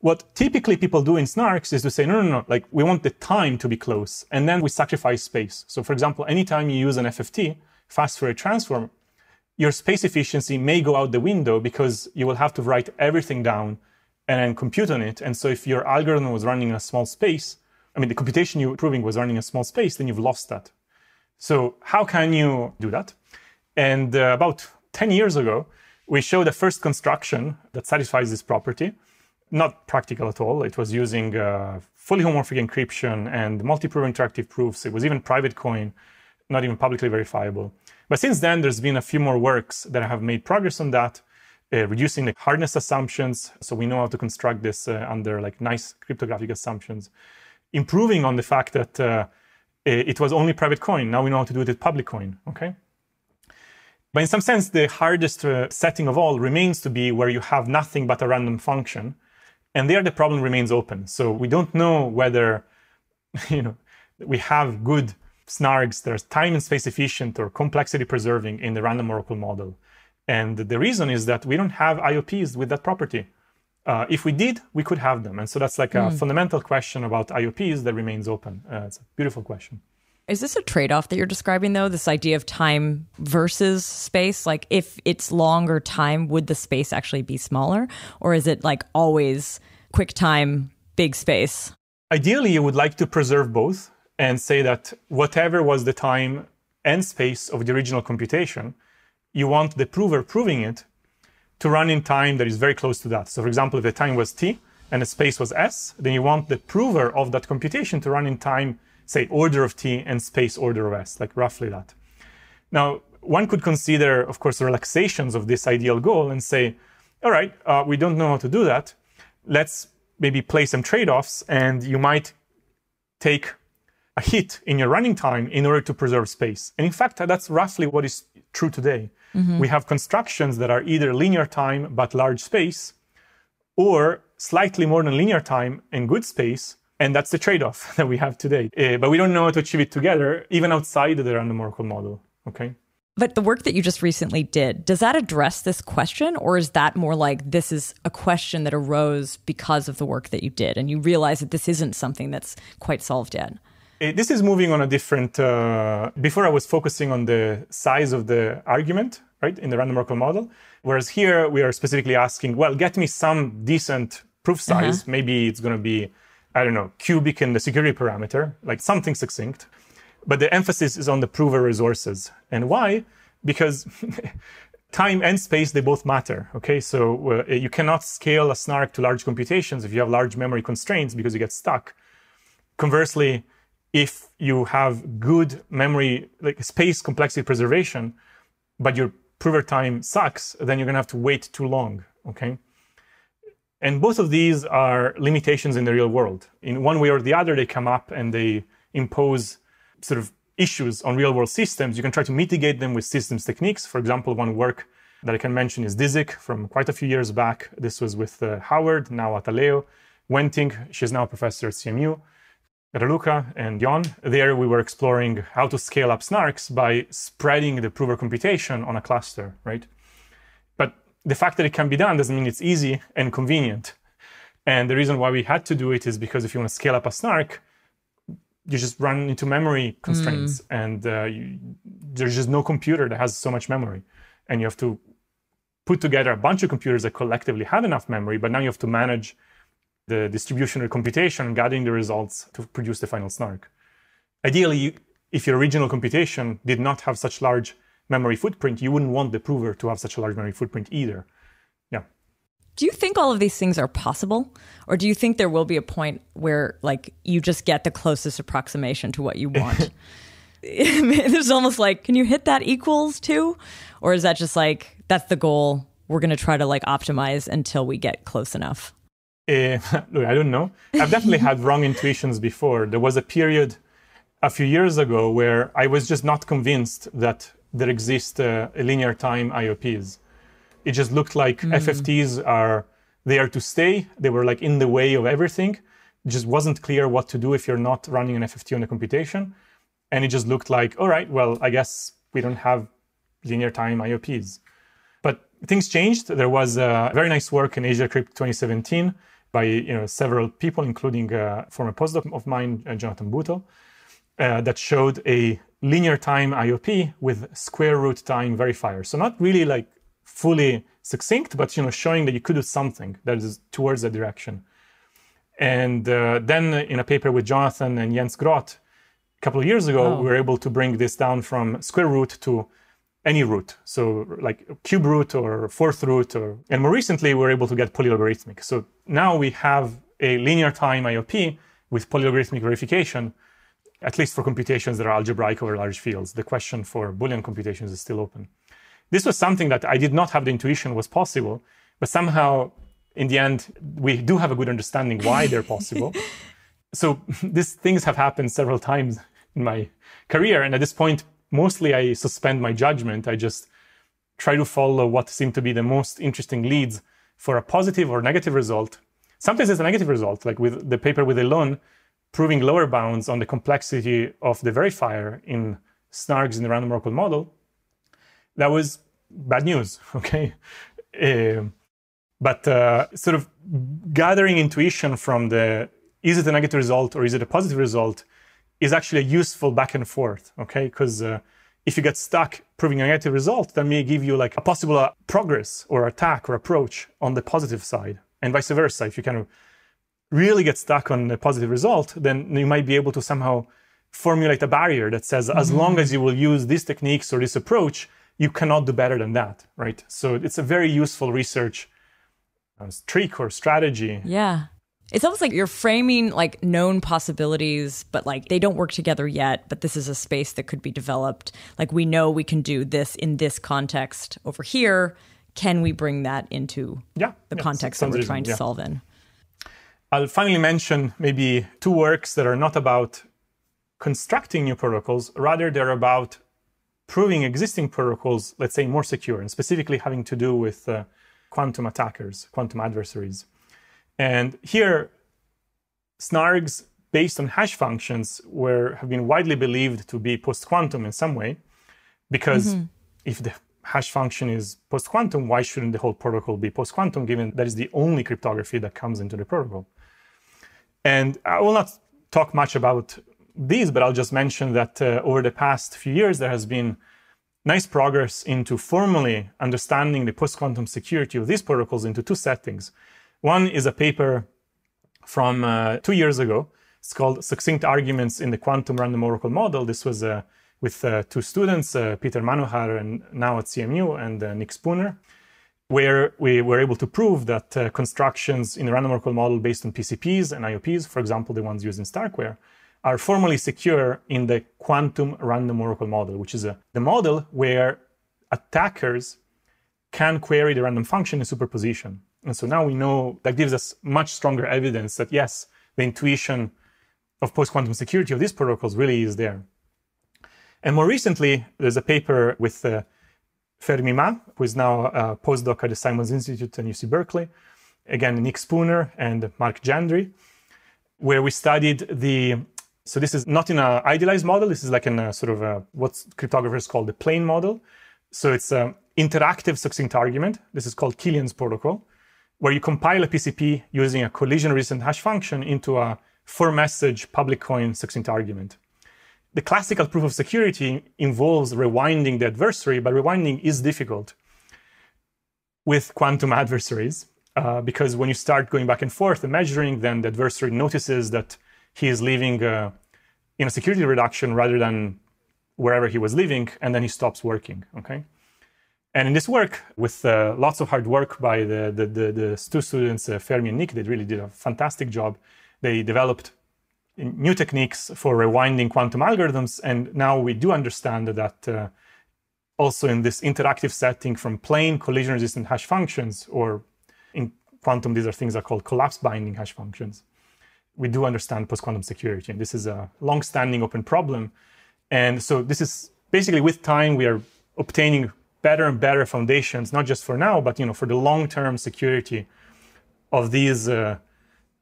What typically people do in snarks is to say, no, no, no, like we want the time to be close, and then we sacrifice space. So, for example, anytime you use an FFT, fast Fourier transform, your space efficiency may go out the window because you will have to write everything down and then compute on it. And so if your algorithm was running in a small space, I mean, the computation you were proving was running in a small space, then you've lost that. So how can you do that? And uh, about 10 years ago, we showed the first construction that satisfies this property. Not practical at all. It was using uh, fully homomorphic encryption and multi-prover interactive proofs. It was even private coin, not even publicly verifiable. But since then, there's been a few more works that have made progress on that uh, reducing the hardness assumptions. So we know how to construct this uh, under like nice cryptographic assumptions. Improving on the fact that uh, it was only private coin. Now we know how to do it with public coin. Okay. But in some sense, the hardest uh, setting of all remains to be where you have nothing but a random function. And there the problem remains open. So we don't know whether, you know, we have good snarks that are time and space efficient or complexity preserving in the random oracle model. And the reason is that we don't have IOPs with that property. Uh, if we did, we could have them. And so that's like a mm. fundamental question about IOPs that remains open. Uh, it's a beautiful question. Is this a trade off that you're describing, though? This idea of time versus space? Like, if it's longer time, would the space actually be smaller? Or is it like always quick time, big space? Ideally, you would like to preserve both and say that whatever was the time and space of the original computation, you want the prover proving it to run in time that is very close to that. So for example, if the time was t and the space was s, then you want the prover of that computation to run in time, say order of t and space order of s, like roughly that. Now, one could consider, of course, relaxations of this ideal goal and say, all right, uh, we don't know how to do that. Let's maybe play some trade-offs and you might take a hit in your running time in order to preserve space. And in fact, that's roughly what is true today. Mm-hmm. We have constructions that are either linear time but large space, or slightly more than linear time and good space. And that's the trade off that we have today. Uh, but we don't know how to achieve it together, even outside of the random oracle model. Okay. But the work that you just recently did, does that address this question? Or is that more like this is a question that arose because of the work that you did and you realize that this isn't something that's quite solved yet? Uh, this is moving on a different. Uh, before I was focusing on the size of the argument, right, in the random oracle model, whereas here we are specifically asking, well, get me some decent proof uh-huh. size. Uh-huh. Maybe it's going to be, I don't know, cubic in the security parameter, like something succinct. But the emphasis is on the prover resources. And why? Because time and space they both matter okay so uh, you cannot scale a snark to large computations if you have large memory constraints because you get stuck conversely if you have good memory, like space complexity preservation, but your prover time sucks, then you're going to have to wait too long. Okay. And both of these are limitations in the real world. In one way or the other, they come up and they impose sort of issues on real world systems. You can try to mitigate them with systems techniques. For example, one work that I can mention is DIZK from quite a few years back. This was with uh, Howard, now at Aleo. Wenting, she's now a professor at CMU. Raluca and Ion. There we were exploring how to scale up snarks by spreading the prover computation on a cluster, right? The fact that it can be done doesn't mean it's easy and convenient. And the reason why we had to do it is because if you want to scale up a snark, you just run into memory constraints, mm. and uh, you, there's just no computer that has so much memory, and you have to put together a bunch of computers that collectively have enough memory. But now you have to manage the distribution or computation, gathering the results to produce the final snark. Ideally, if your original computation did not have such large memory footprint, you wouldn't want the prover to have such a large memory footprint either. Yeah. Do you think all of these things are possible? Or do you think there will be a point where like you just get the closest approximation to what you want? it's almost like, can you hit that equals too? Or is that just like that's the goal? We're gonna try to like optimize until we get close enough. Uh, look, I don't know. I've definitely had wrong intuitions before. There was a period a few years ago where I was just not convinced that there exist uh, linear time IOPs. It just looked like mm. FFTs are there to stay. They were like in the way of everything. It just wasn't clear what to do if you're not running an FFT on a computation. And it just looked like, all right, well, I guess we don't have linear time IOPs. But things changed. There was a very nice work in AsiaCrypt 2017 by you know, several people, including a former postdoc of mine, uh, Jonathan Bootle, uh, that showed a linear time IOP with square root time verifier. So not really like fully succinct, but you know, showing that you could do something that is towards that direction. And uh, then in a paper with Jonathan and Jens Groth, a couple of years ago, oh. we were able to bring this down from square root to any root. So like cube root or fourth root, or and more recently we were able to get polylogarithmic. So now we have a linear time IOP with polylogarithmic verification, at least for computations that are algebraic over large fields. The question for Boolean computations is still open. This was something that I did not have the intuition was possible, but somehow in the end we do have a good understanding why they're possible. so these things have happened several times in my career, and at this point mostly I suspend my judgment. I just try to follow what seem to be the most interesting leads for a positive or negative result. Sometimes it's a negative result, like with the paper with Eylon proving lower bounds on the complexity of the verifier in SNARGs in the random oracle model. That was bad news, okay? Uh, but uh, sort of gathering intuition from the is it a negative result or is it a positive result is actually a useful back and forth, okay? Because uh, if you get stuck proving a negative result, that may give you like a possible uh, progress or attack or approach on the positive side, and vice versa. If you kind of really get stuck on a positive result, then you might be able to somehow formulate a barrier that says, mm-hmm. as long as you will use these techniques or this approach, you cannot do better than that, right? So it's a very useful research uh, trick or strategy. Yeah. It's almost like you're framing like known possibilities, but like they don't work together yet. But this is a space that could be developed. Like we know we can do this in this context over here. Can we bring that into yeah, the yeah, context that we're reason, trying to yeah. solve in? I'll finally mention maybe two works that are not about constructing new protocols, rather, they're about proving existing protocols, let's say, more secure, and specifically having to do with uh, quantum attackers, quantum adversaries. And here, snargs based on hash functions were have been widely believed to be post-quantum in some way, because mm-hmm. if the hash function is post-quantum, why shouldn't the whole protocol be post-quantum, given that is the only cryptography that comes into the protocol? And I will not talk much about these, but I'll just mention that uh, over the past few years, there has been nice progress into formally understanding the post-quantum security of these protocols into two settings. One is a paper from uh, two years ago. It's called Succinct Arguments in the Quantum Random Oracle Model. This was uh, with uh, two students, uh, Peter Manohar, and now at CMU, and uh, Nick Spooner, where we were able to prove that uh, constructions in the random oracle model based on PCPs and IOPs, for example, the ones used in Starkware, are formally secure in the quantum random oracle model, which is a, the model where attackers can query the random function in superposition. And so now we know that gives us much stronger evidence that yes, the intuition of post-quantum security of these protocols really is there. And more recently, there's a paper with uh, Fermi Ma, who is now a postdoc at the Simons Institute at UC Berkeley, again, Nick Spooner and Mark Zhandry, where we studied the so this is not in an idealized model. This is like in a sort of a, what cryptographers call the plain model. So it's an interactive succinct argument. This is called Kilian's protocol where you compile a PCP using a collision resistant hash function into a four message public coin succinct argument. The classical proof of security involves rewinding the adversary, but rewinding is difficult with quantum adversaries uh, because when you start going back and forth and measuring, then the adversary notices that he is leaving uh, in a security reduction rather than wherever he was living, and then he stops working. Okay. And in this work, with uh, lots of hard work by the, the, the, the two students, uh, Fermi and Nick, they really did a fantastic job. They developed new techniques for rewinding quantum algorithms. And now we do understand that uh, also in this interactive setting from plain collision resistant hash functions, or in quantum, these are things that are called collapse binding hash functions. We do understand post quantum security. And this is a long standing open problem. And so this is basically with time, we are obtaining better and better foundations, not just for now, but you know, for the long-term security of these uh,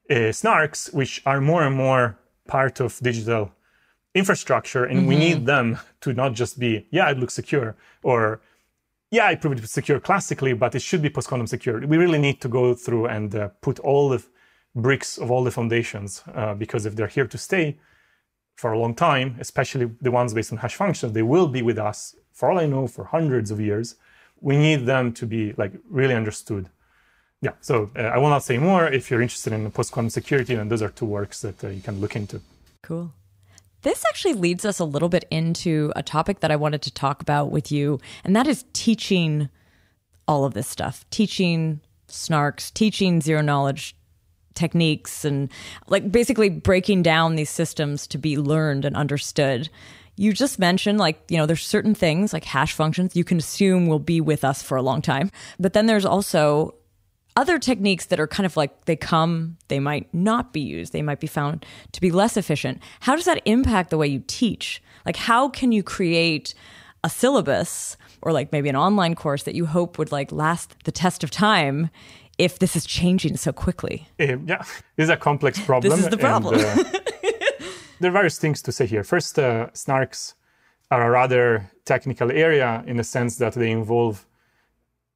uh, snarks, which are more and more part of digital infrastructure, and mm-hmm. we need them to not just be, yeah, it looks secure, or yeah, it proved it secure classically, but it should be post-quantum secure. We really need to go through and uh, put all the bricks of all the foundations, uh, because if they're here to stay for a long time, especially the ones based on hash functions, they will be with us for all I know, for hundreds of years. We need them to be like really understood. Yeah, so uh, I will not say more. If you're interested in post quantum security, then those are two works that uh, you can look into. Cool. This actually leads us a little bit into a topic that I wanted to talk about with you, and that is teaching all of this stuff, teaching snarks, teaching zero knowledge techniques, and like basically breaking down these systems to be learned and understood you just mentioned like you know there's certain things like hash functions you can assume will be with us for a long time but then there's also other techniques that are kind of like they come they might not be used they might be found to be less efficient. How does that impact the way you teach? Like how can you create a syllabus or like maybe an online course that you hope would like last the test of time if this is changing so quickly? Um, yeah. This is a complex problem this is the problem. and, uh, there are various things to say here. First, uh, snarks are a rather technical area in the sense that they involve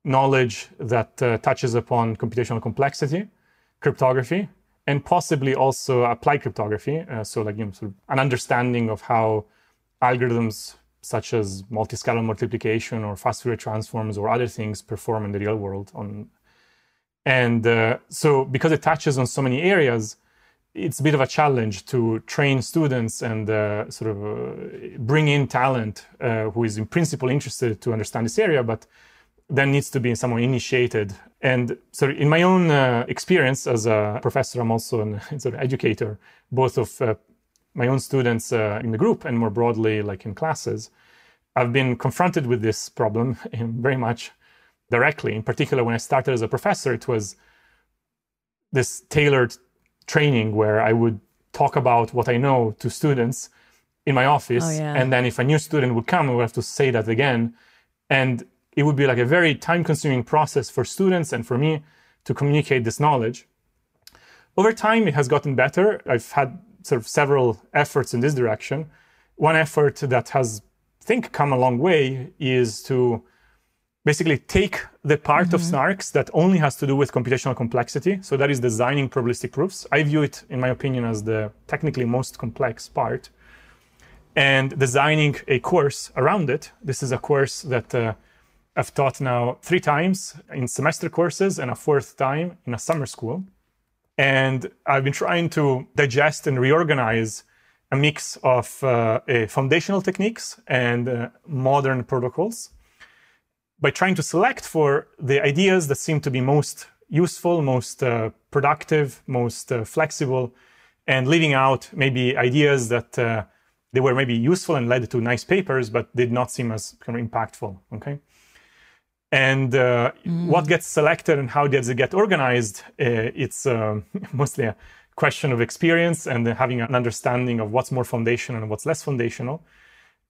knowledge that uh, touches upon computational complexity, cryptography, and possibly also applied cryptography. Uh, so, like you know, sort of an understanding of how algorithms such as multiscalar multiplication or fast Fourier transforms or other things perform in the real world. On and uh, so, because it touches on so many areas, it's a bit of a challenge to train students and uh, sort of uh, bring in talent uh, who is in principle interested to understand this area, but then needs to be someone initiated. And so, in my own uh, experience as a professor, I'm also an sort of educator, both of uh, my own students uh, in the group and more broadly, like in classes. I've been confronted with this problem very much directly. In particular, when I started as a professor, it was this tailored training where I would talk about what I know to students in my office. Oh, yeah. And then if a new student would come, I would have to say that again. And it would be like a very time consuming process for students and for me to communicate this knowledge. Over time, it has gotten better. I've had sort of several efforts in this direction. One effort that has, I think, come a long way is to basically take the part mm-hmm. of snarks that only has to do with computational complexity. So that is designing probabilistic proofs. I view it, in my opinion, as the technically most complex part. And designing a course around it. This is a course that uh, I've taught now three times in semester courses and a fourth time in a summer school. And I've been trying to digest and reorganize a mix of uh, foundational techniques and uh, modern protocols by trying to select for the ideas that seem to be most useful, most uh, productive, most uh, flexible, and leaving out maybe ideas that uh, they were maybe useful and led to nice papers, but did not seem as kind of impactful. Okay. And uh, mm. what gets selected and how does it get organized? Uh, it's uh, mostly a question of experience and having an understanding of what's more foundational and what's less foundational.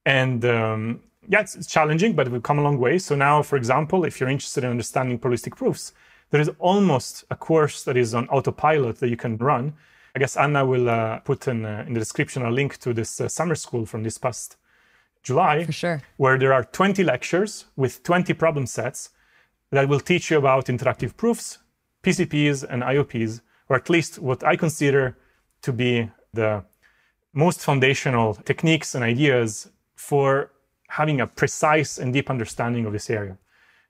And um, yeah, it's, it's, challenging, but we've come a long way. So now, for example, if you're interested in understanding probabilistic proofs, there is almost a course that is on autopilot that you can run. I guess Anna will uh, put in, uh, in the description a link to this uh, summer school from this past July, for sure, where there are 20 lectures with 20 problem sets that will teach you about interactive proofs, PCPs, and IOPs, or at least what I consider to be the most foundational techniques and ideas for having a precise and deep understanding of this area.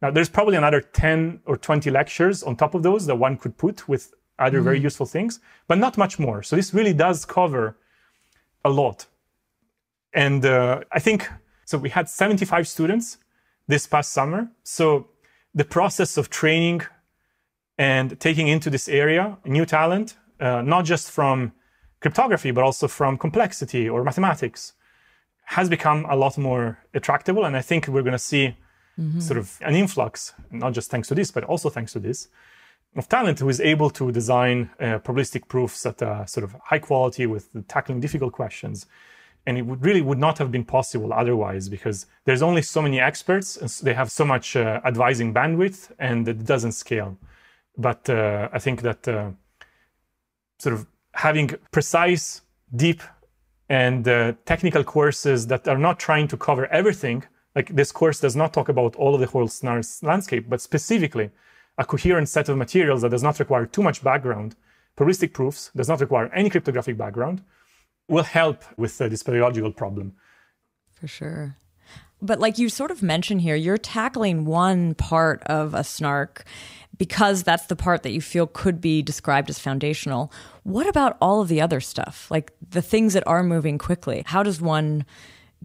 Now, there's probably another 10 or 20 lectures on top of those that one could put with other mm-hmm. very useful things, but not much more. So this really does cover a lot. And uh, I think so. We had 75 students this past summer. So the process of training and taking into this area new talent, uh, not just from cryptography, but also from complexity or mathematics, has become a lot more attractable. And I think we're going to see mm-hmm. sort of an influx, not just thanks to this, but also thanks to this, of talent who is able to design uh, probabilistic proofs at a sort of high quality with tackling difficult questions. And it would really would not have been possible otherwise because there's only so many experts and they have so much uh, advising bandwidth and it doesn't scale. But uh, I think that uh, sort of having precise, deep, and uh, technical courses that are not trying to cover everything. Like this course does not talk about all of the whole SNARS landscape, but specifically a coherent set of materials that does not require too much background, probabilistic proofs, does not require any cryptographic background, will help with uh, this pedagogical problem. For sure. But like you sort of mentioned here, you're tackling one part of a snark because that's the part that you feel could be described as foundational. What about all of the other stuff? Like the things that are moving quickly? How does one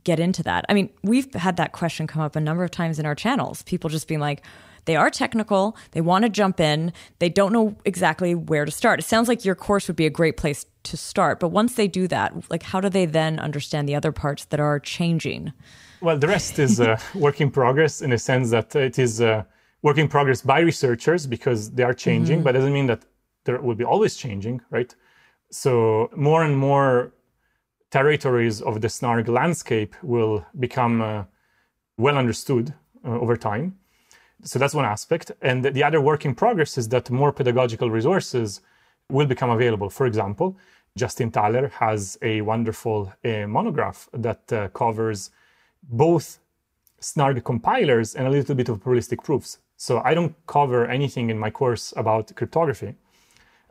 get into that? I mean, we've had that question come up a number of times in our channels. People just being like, they are technical, they want to jump in, they don't know exactly where to start. It sounds like your course would be a great place to start, but once they do that, like how do they then understand the other parts that are changing? Well, the rest is uh, work in progress in a sense that it is uh, work in progress by researchers because they are changing, mm-hmm. but doesn't mean that there will be always changing, right? So more and more territories of the snark landscape will become uh, well understood uh, over time. So that's one aspect. And the other work in progress is that more pedagogical resources will become available. For example, Justin Thaler has a wonderful uh, monograph that uh, covers both snark compilers and a little bit of probabilistic proofs. So I don't cover anything in my course about cryptography.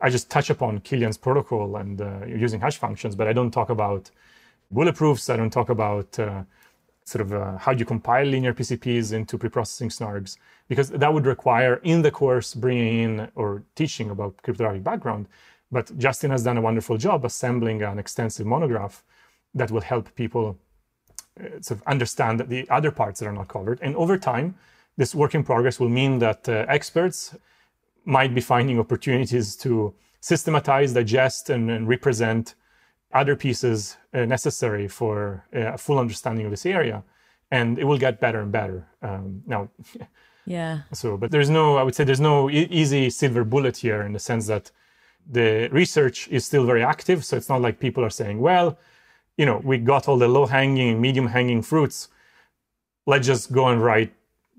I just touch upon Kilian's protocol and uh, using hash functions, but I don't talk about bulletproofs. I don't talk about uh, sort of uh, how do you compile linear PCPs into preprocessing snarks, because that would require in the course bringing in or teaching about cryptographic background. But Justin has done a wonderful job assembling an extensive monograph that will help people uh, sort of understand the other parts that are not covered. And over time, this work in progress will mean that uh, experts might be finding opportunities to systematize, digest, and, and represent other pieces uh, necessary for uh, a full understanding of this area. And it will get better and better. Um, now, yeah. So, but there's no, I would say, there's no e- easy silver bullet here in the sense that the research is still very active. So it's not like people are saying, well, you know, we got all the low hanging, medium hanging fruits. Let's just go and write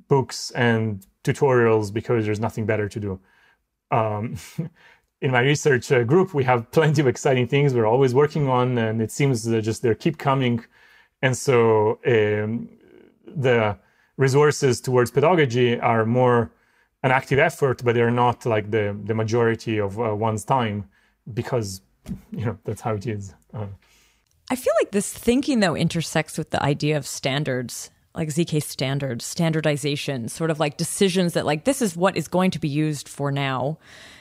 books and tutorials because there's nothing better to do. Um, in my research uh, group, we have plenty of exciting things we're always working on, and it seems that just they keep coming. And so um, the resources towards pedagogy are more an active effort, but they're not like the the majority of uh, one's time because you know that's how it is. Uh, I feel like this thinking though intersects with the idea of standards like ZK standards, standardization, sort of like decisions that like this is what is going to be used for now.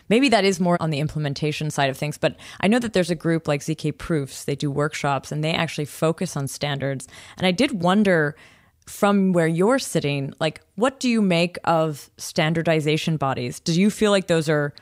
Maybe that is more on the implementation side of things, but I know that there's a group like ZK Proofs, they do workshops and they actually focus on standards. And I did wonder from where you're sitting, like what do you make of standardization bodies? Do you feel like those are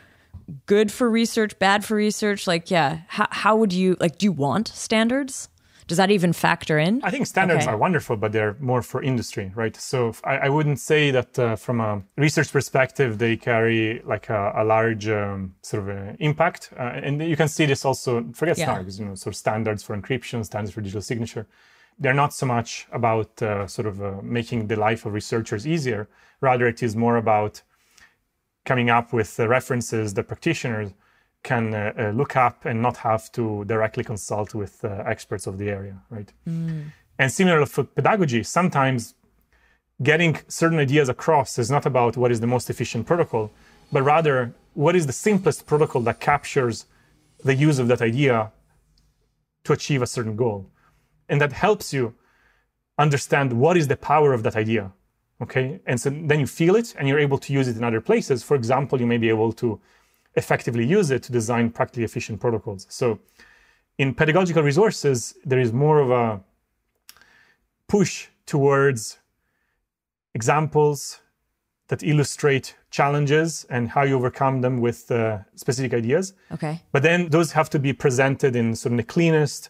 good for research, bad for research? Like, yeah, how, how would you like do you want standards? Does that even factor in? I think standards okay. are wonderful, but they're more for industry, right? So I, I wouldn't say that uh, from a research perspective they carry like a, a large um, sort of uh, impact. Uh, and you can see this also. Forget yeah. SNARKs, you know, sort of standards for encryption, standards for digital signature. They're not so much about uh, sort of uh, making the life of researchers easier. Rather, it is more about coming up with the references that practitioners can uh, uh, look up and not have to directly consult with uh, experts of the area, right? Mm. And similar for pedagogy, sometimes getting certain ideas across is not about what is the most efficient protocol, but rather what is the simplest protocol that captures the use of that idea to achieve a certain goal. And that helps you understand what is the power of that idea. Okay. And so then you feel it and you're able to use it in other places. For example, you may be able to effectively use it to design practically efficient protocols. So in pedagogical resources, there is more of a push towards examples that illustrate challenges and how you overcome them with uh, specific ideas. Okay. But then those have to be presented in sort of the cleanest,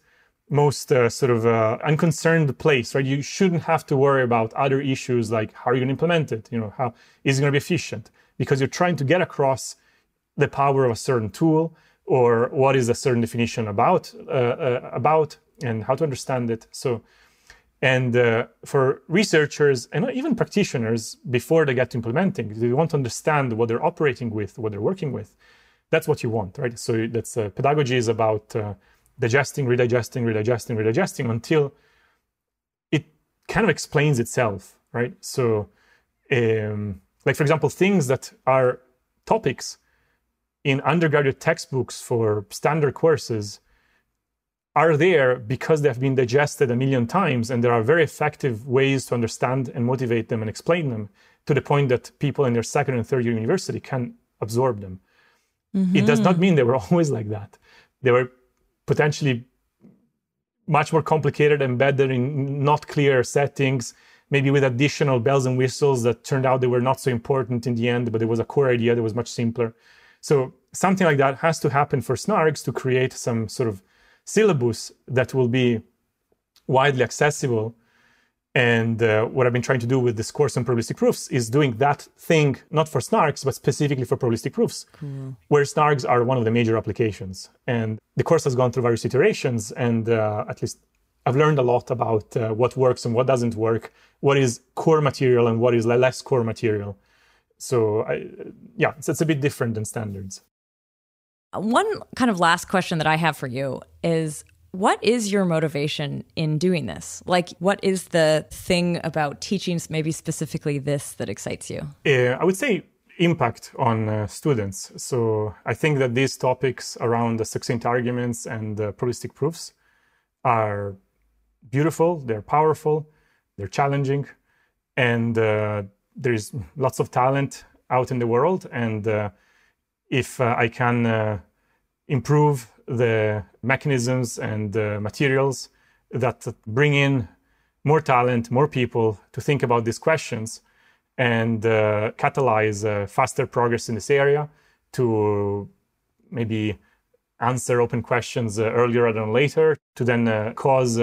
most uh, sort of uh, unconcerned place, right? You shouldn't have to worry about other issues like how are you going to implement it? You know, how is it going to be efficient? Because you're trying to get across the power of a certain tool or what is a certain definition about uh, uh, about and how to understand it. So, and uh, for researchers and even practitioners, before they get to implementing, they want to understand what they're operating with, what they're working with. That's what you want, right? So that's uh, pedagogy is about uh, digesting, redigesting, redigesting, redigesting until it kind of explains itself, right? So, um, like for example, things that are topics in undergraduate textbooks for standard courses are there because they have been digested a million times and there are very effective ways to understand and motivate them and explain them to the point that people in their second and third year university can absorb them. Mm-hmm. it does not mean they were always like that. They were potentially much more complicated embedded in not clear settings maybe with additional bells and whistles that turned out they were not so important in the end but there was a core idea that was much simpler so something like that has to happen for snarks to create some sort of syllabus that will be widely accessible. And uh, what I've been trying to do with this course on probabilistic proofs is doing that thing, not for snarks, but specifically for probabilistic proofs, cool. where snarks are one of the major applications. And the course has gone through various iterations, and uh, at least I've learned a lot about uh, what works and what doesn't work, what is core material and what is less core material. So, I, yeah, so it's a bit different than standards. One kind of last question that I have for you is what is your motivation in doing this? Like, what is the thing about teaching, maybe specifically this, that excites you? Uh, I would say impact on uh, students. So I think that these topics around the succinct arguments and the probabilistic proofs are beautiful, they're powerful, they're challenging, and uh, there's lots of talent out in the world. And uh, if uh, I can uh, improve the mechanisms and materials that bring in more talent, more people to think about these questions and uh, catalyze uh, faster progress in this area to maybe answer open questions uh, earlier than later, to then cause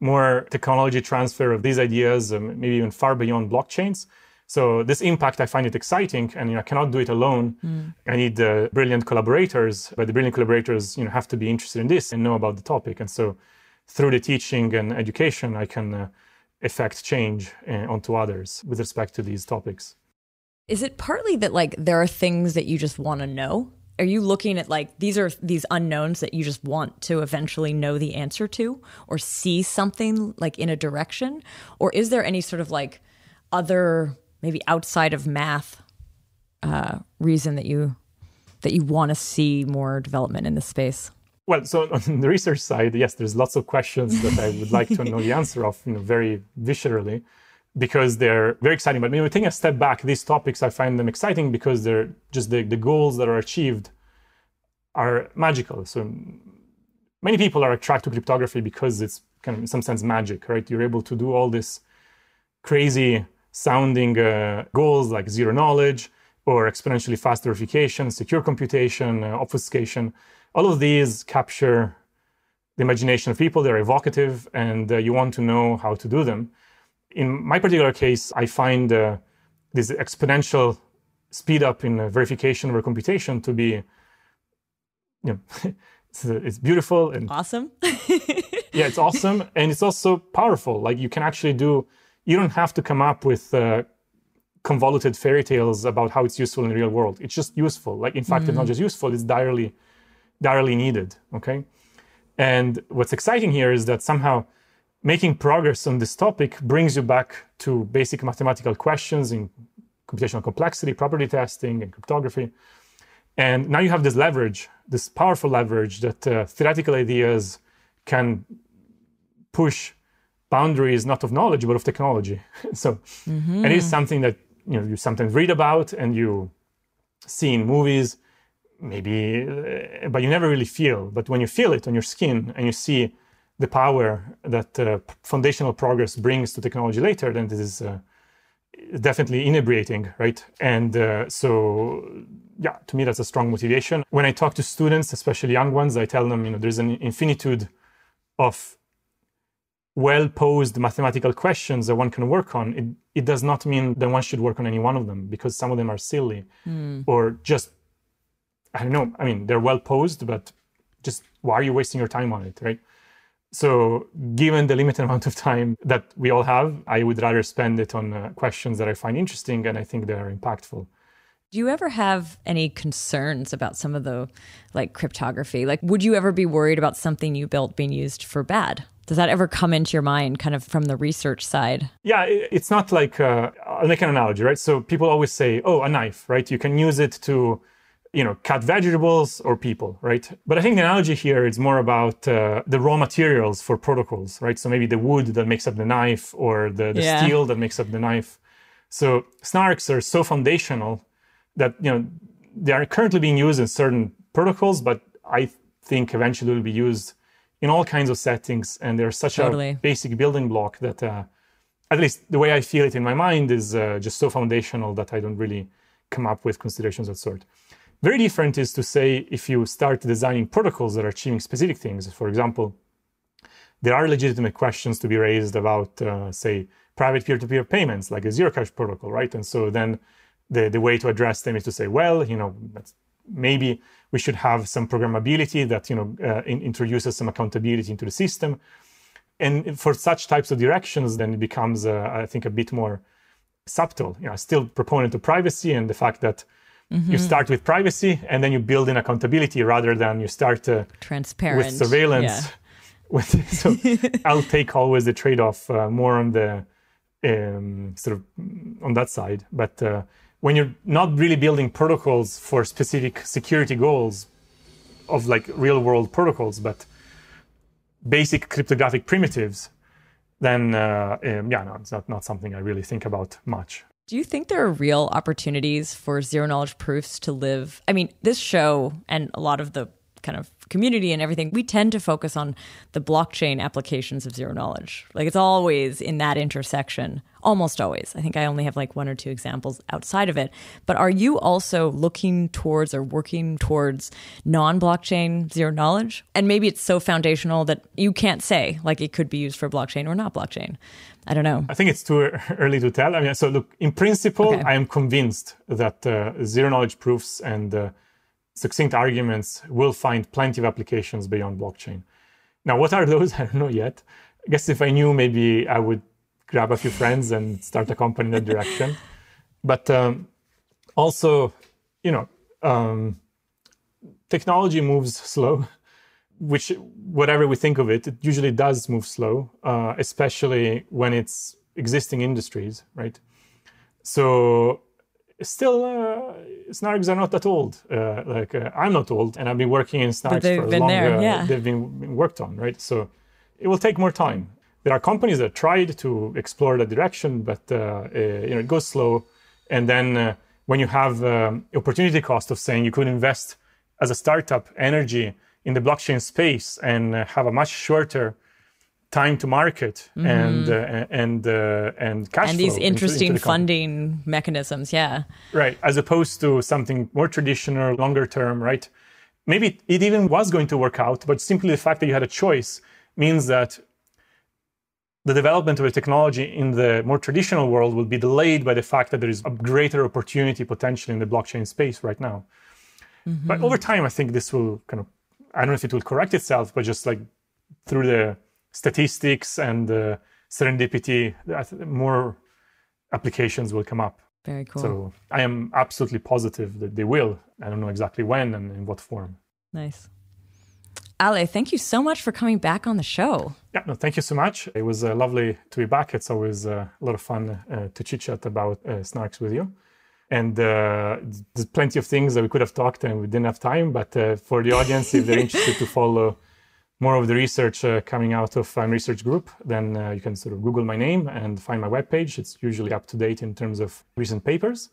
more technology transfer of these ideas, um, maybe even far beyond blockchains. So this impact, I find it exciting, and you know, I cannot do it alone. Mm. I need uh, brilliant collaborators, but the brilliant collaborators, you know, have to be interested in this and know about the topic. And so, through the teaching and education, I can uh, effect change uh, onto others with respect to these topics. Is it partly that like there are things that you just want to know? Are you looking at like these are these unknowns that you just want to eventually know the answer to, or see something like in a direction, or is there any sort of like other maybe outside of math uh, reason that you that you want to see more development in this space? Well, so on the research side, yes, there's lots of questions that I would like to know the answer of, you know, very viscerally, because they're very exciting. But when we take a step back, these topics I find them exciting because they're just the, the goals that are achieved are magical. So many people are attracted to cryptography because it's kind of in some sense magic, right? You're able to do all this crazy sounding uh, goals like zero knowledge or exponentially fast verification, secure computation, uh, obfuscation. All of these capture the imagination of people. They're evocative, and uh, you want to know how to do them. In my particular case, I find uh, this exponential speed up in verification or computation to be, you know, it's, it's beautiful and awesome. yeah, it's awesome, and it's also powerful. Like you can actually do you don't have to come up with uh, convoluted fairy tales about how it's useful in the real world. It's just useful. Like, in fact, mm. it's not mm. just useful, it's direly, direly needed. Okay. And what's exciting here is that somehow making progress on this topic brings you back to basic mathematical questions in computational complexity, property testing, and cryptography. And now you have this leverage, this powerful leverage that uh, theoretical ideas can push boundaries not of knowledge but of technology so mm-hmm. it is something that you know you sometimes read about and you see in movies maybe uh, but you never really feel but when you feel it on your skin and you see the power that uh, foundational progress brings to technology later then this is uh, definitely inebriating, right? And uh, so, yeah, to me, that's a strong motivation. When I talk to students, especially young ones, I tell them, you know, there's an infinitude of well posed mathematical questions that one can work on. It, it does not mean that one should work on any one of them because some of them are silly mm. or just, I don't know. I mean, they're well posed, but just why are you wasting your time on it, right? So, given the limited amount of time that we all have, I would rather spend it on uh, questions that I find interesting and I think they are impactful. Do you ever have any concerns about some of the like cryptography? Like, would you ever be worried about something you built being used for bad? Does that ever come into your mind, kind of from the research side? Yeah, it's not like uh, I'll make an analogy, right? So people always say, "Oh, a knife, right? You can use it to you know cut vegetables or people right but i think the analogy here is more about uh, the raw materials for protocols right so maybe the wood that makes up the knife or the, the yeah. steel that makes up the knife so snarks are so foundational that you know they are currently being used in certain protocols but i think eventually will be used in all kinds of settings and they're such totally. a basic building block that uh, at least the way i feel it in my mind is uh, just so foundational that i don't really come up with considerations of sort very different is to say if you start designing protocols that are achieving specific things. For example, there are legitimate questions to be raised about, uh, say, private peer-to-peer payments, like a Zerocash protocol, right? And so then the, the way to address them is to say, well, you know, maybe we should have some programmability that, you know, uh, in, introduces some accountability into the system. And for such types of directions, then it becomes, uh, I think, a bit more subtle. You know, still proponent of privacy and the fact that Mm-hmm. You start with privacy and then you build in accountability rather than you start uh, transparent with surveillance. Yeah. With, so I'll take always the trade-off uh, more on the um, sort of on that side. But uh, when you're not really building protocols for specific security goals of like real-world protocols, but basic cryptographic primitives, then uh, um, yeah, no, it's not, not something I really think about much. Do you think there are real opportunities for zero knowledge proofs to live? I mean, this show and a lot of the kind of community and everything, we tend to focus on the blockchain applications of zero knowledge. Like it's always in that intersection, almost always. I think I only have like one or two examples outside of it. But are you also looking towards or working towards non blockchain zero knowledge? And maybe it's so foundational that you can't say like it could be used for blockchain or not blockchain. I don't know. I think it's too early to tell. I mean, so look, in principle, okay. I am convinced that uh, zero knowledge proofs and uh, succinct arguments will find plenty of applications beyond blockchain. Now, what are those? I don't know yet. I guess if I knew, maybe I would grab a few friends and start a company in that direction. But um, also, you know, um, technology moves slow which whatever we think of it, it usually does move slow, uh, especially when it's existing industries, right? So still, uh, snarks are not that old. Uh, like uh, I'm not old, and I've been working in snarks for as long yeah. they've been worked on, right? So it will take more time. There are companies that tried to explore that direction, but uh, uh, you know it goes slow. And then when you have um, opportunity cost of saying you could invest as a startup energy in the blockchain space and uh, have a much shorter time to market mm-hmm. and uh, and uh, and cash and these interesting into, into funding mechanisms yeah right as opposed to something more traditional longer term right maybe it even was going to work out but simply the fact that you had a choice means that the development of a technology in the more traditional world will be delayed by the fact that there is a greater opportunity potentially in the blockchain space right now mm-hmm. but over time i think this will kind of I don't know if it will correct itself, but just like through the statistics and the serendipity, more applications will come up. Very cool. So I am absolutely positive that they will. I don't know exactly when and in what form. Nice. Ale, thank you so much for coming back on the show. Yeah, no, thank you so much. It was uh, lovely to be back. It's always uh, a lot of fun uh, to chit chat about uh, snarks with you and uh, there's plenty of things that we could have talked and we didn't have time but uh, for the audience if they're interested to follow more of the research uh, coming out of my research group then uh, you can sort of google my name and find my webpage it's usually up to date in terms of recent papers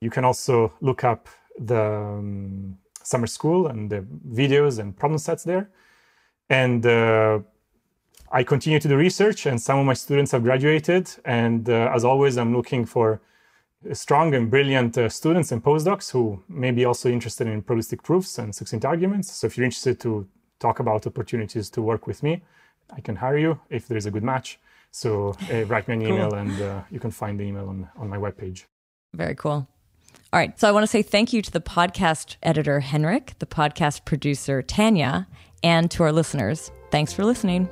you can also look up the um, summer school and the videos and problem sets there and uh, I continue to do research, and some of my students have graduated. And uh, as always, I'm looking for strong and brilliant uh, students and postdocs who may be also interested in probabilistic proofs and succinct arguments. So if you're interested to talk about opportunities to work with me, I can hire you if there is a good match. So uh, write me an cool. email, and uh, you can find the email on, on my webpage. Very cool. All right. So I want to say thank you to the podcast editor, Henrik, the podcast producer, Tanya, and to our listeners. Thanks for listening.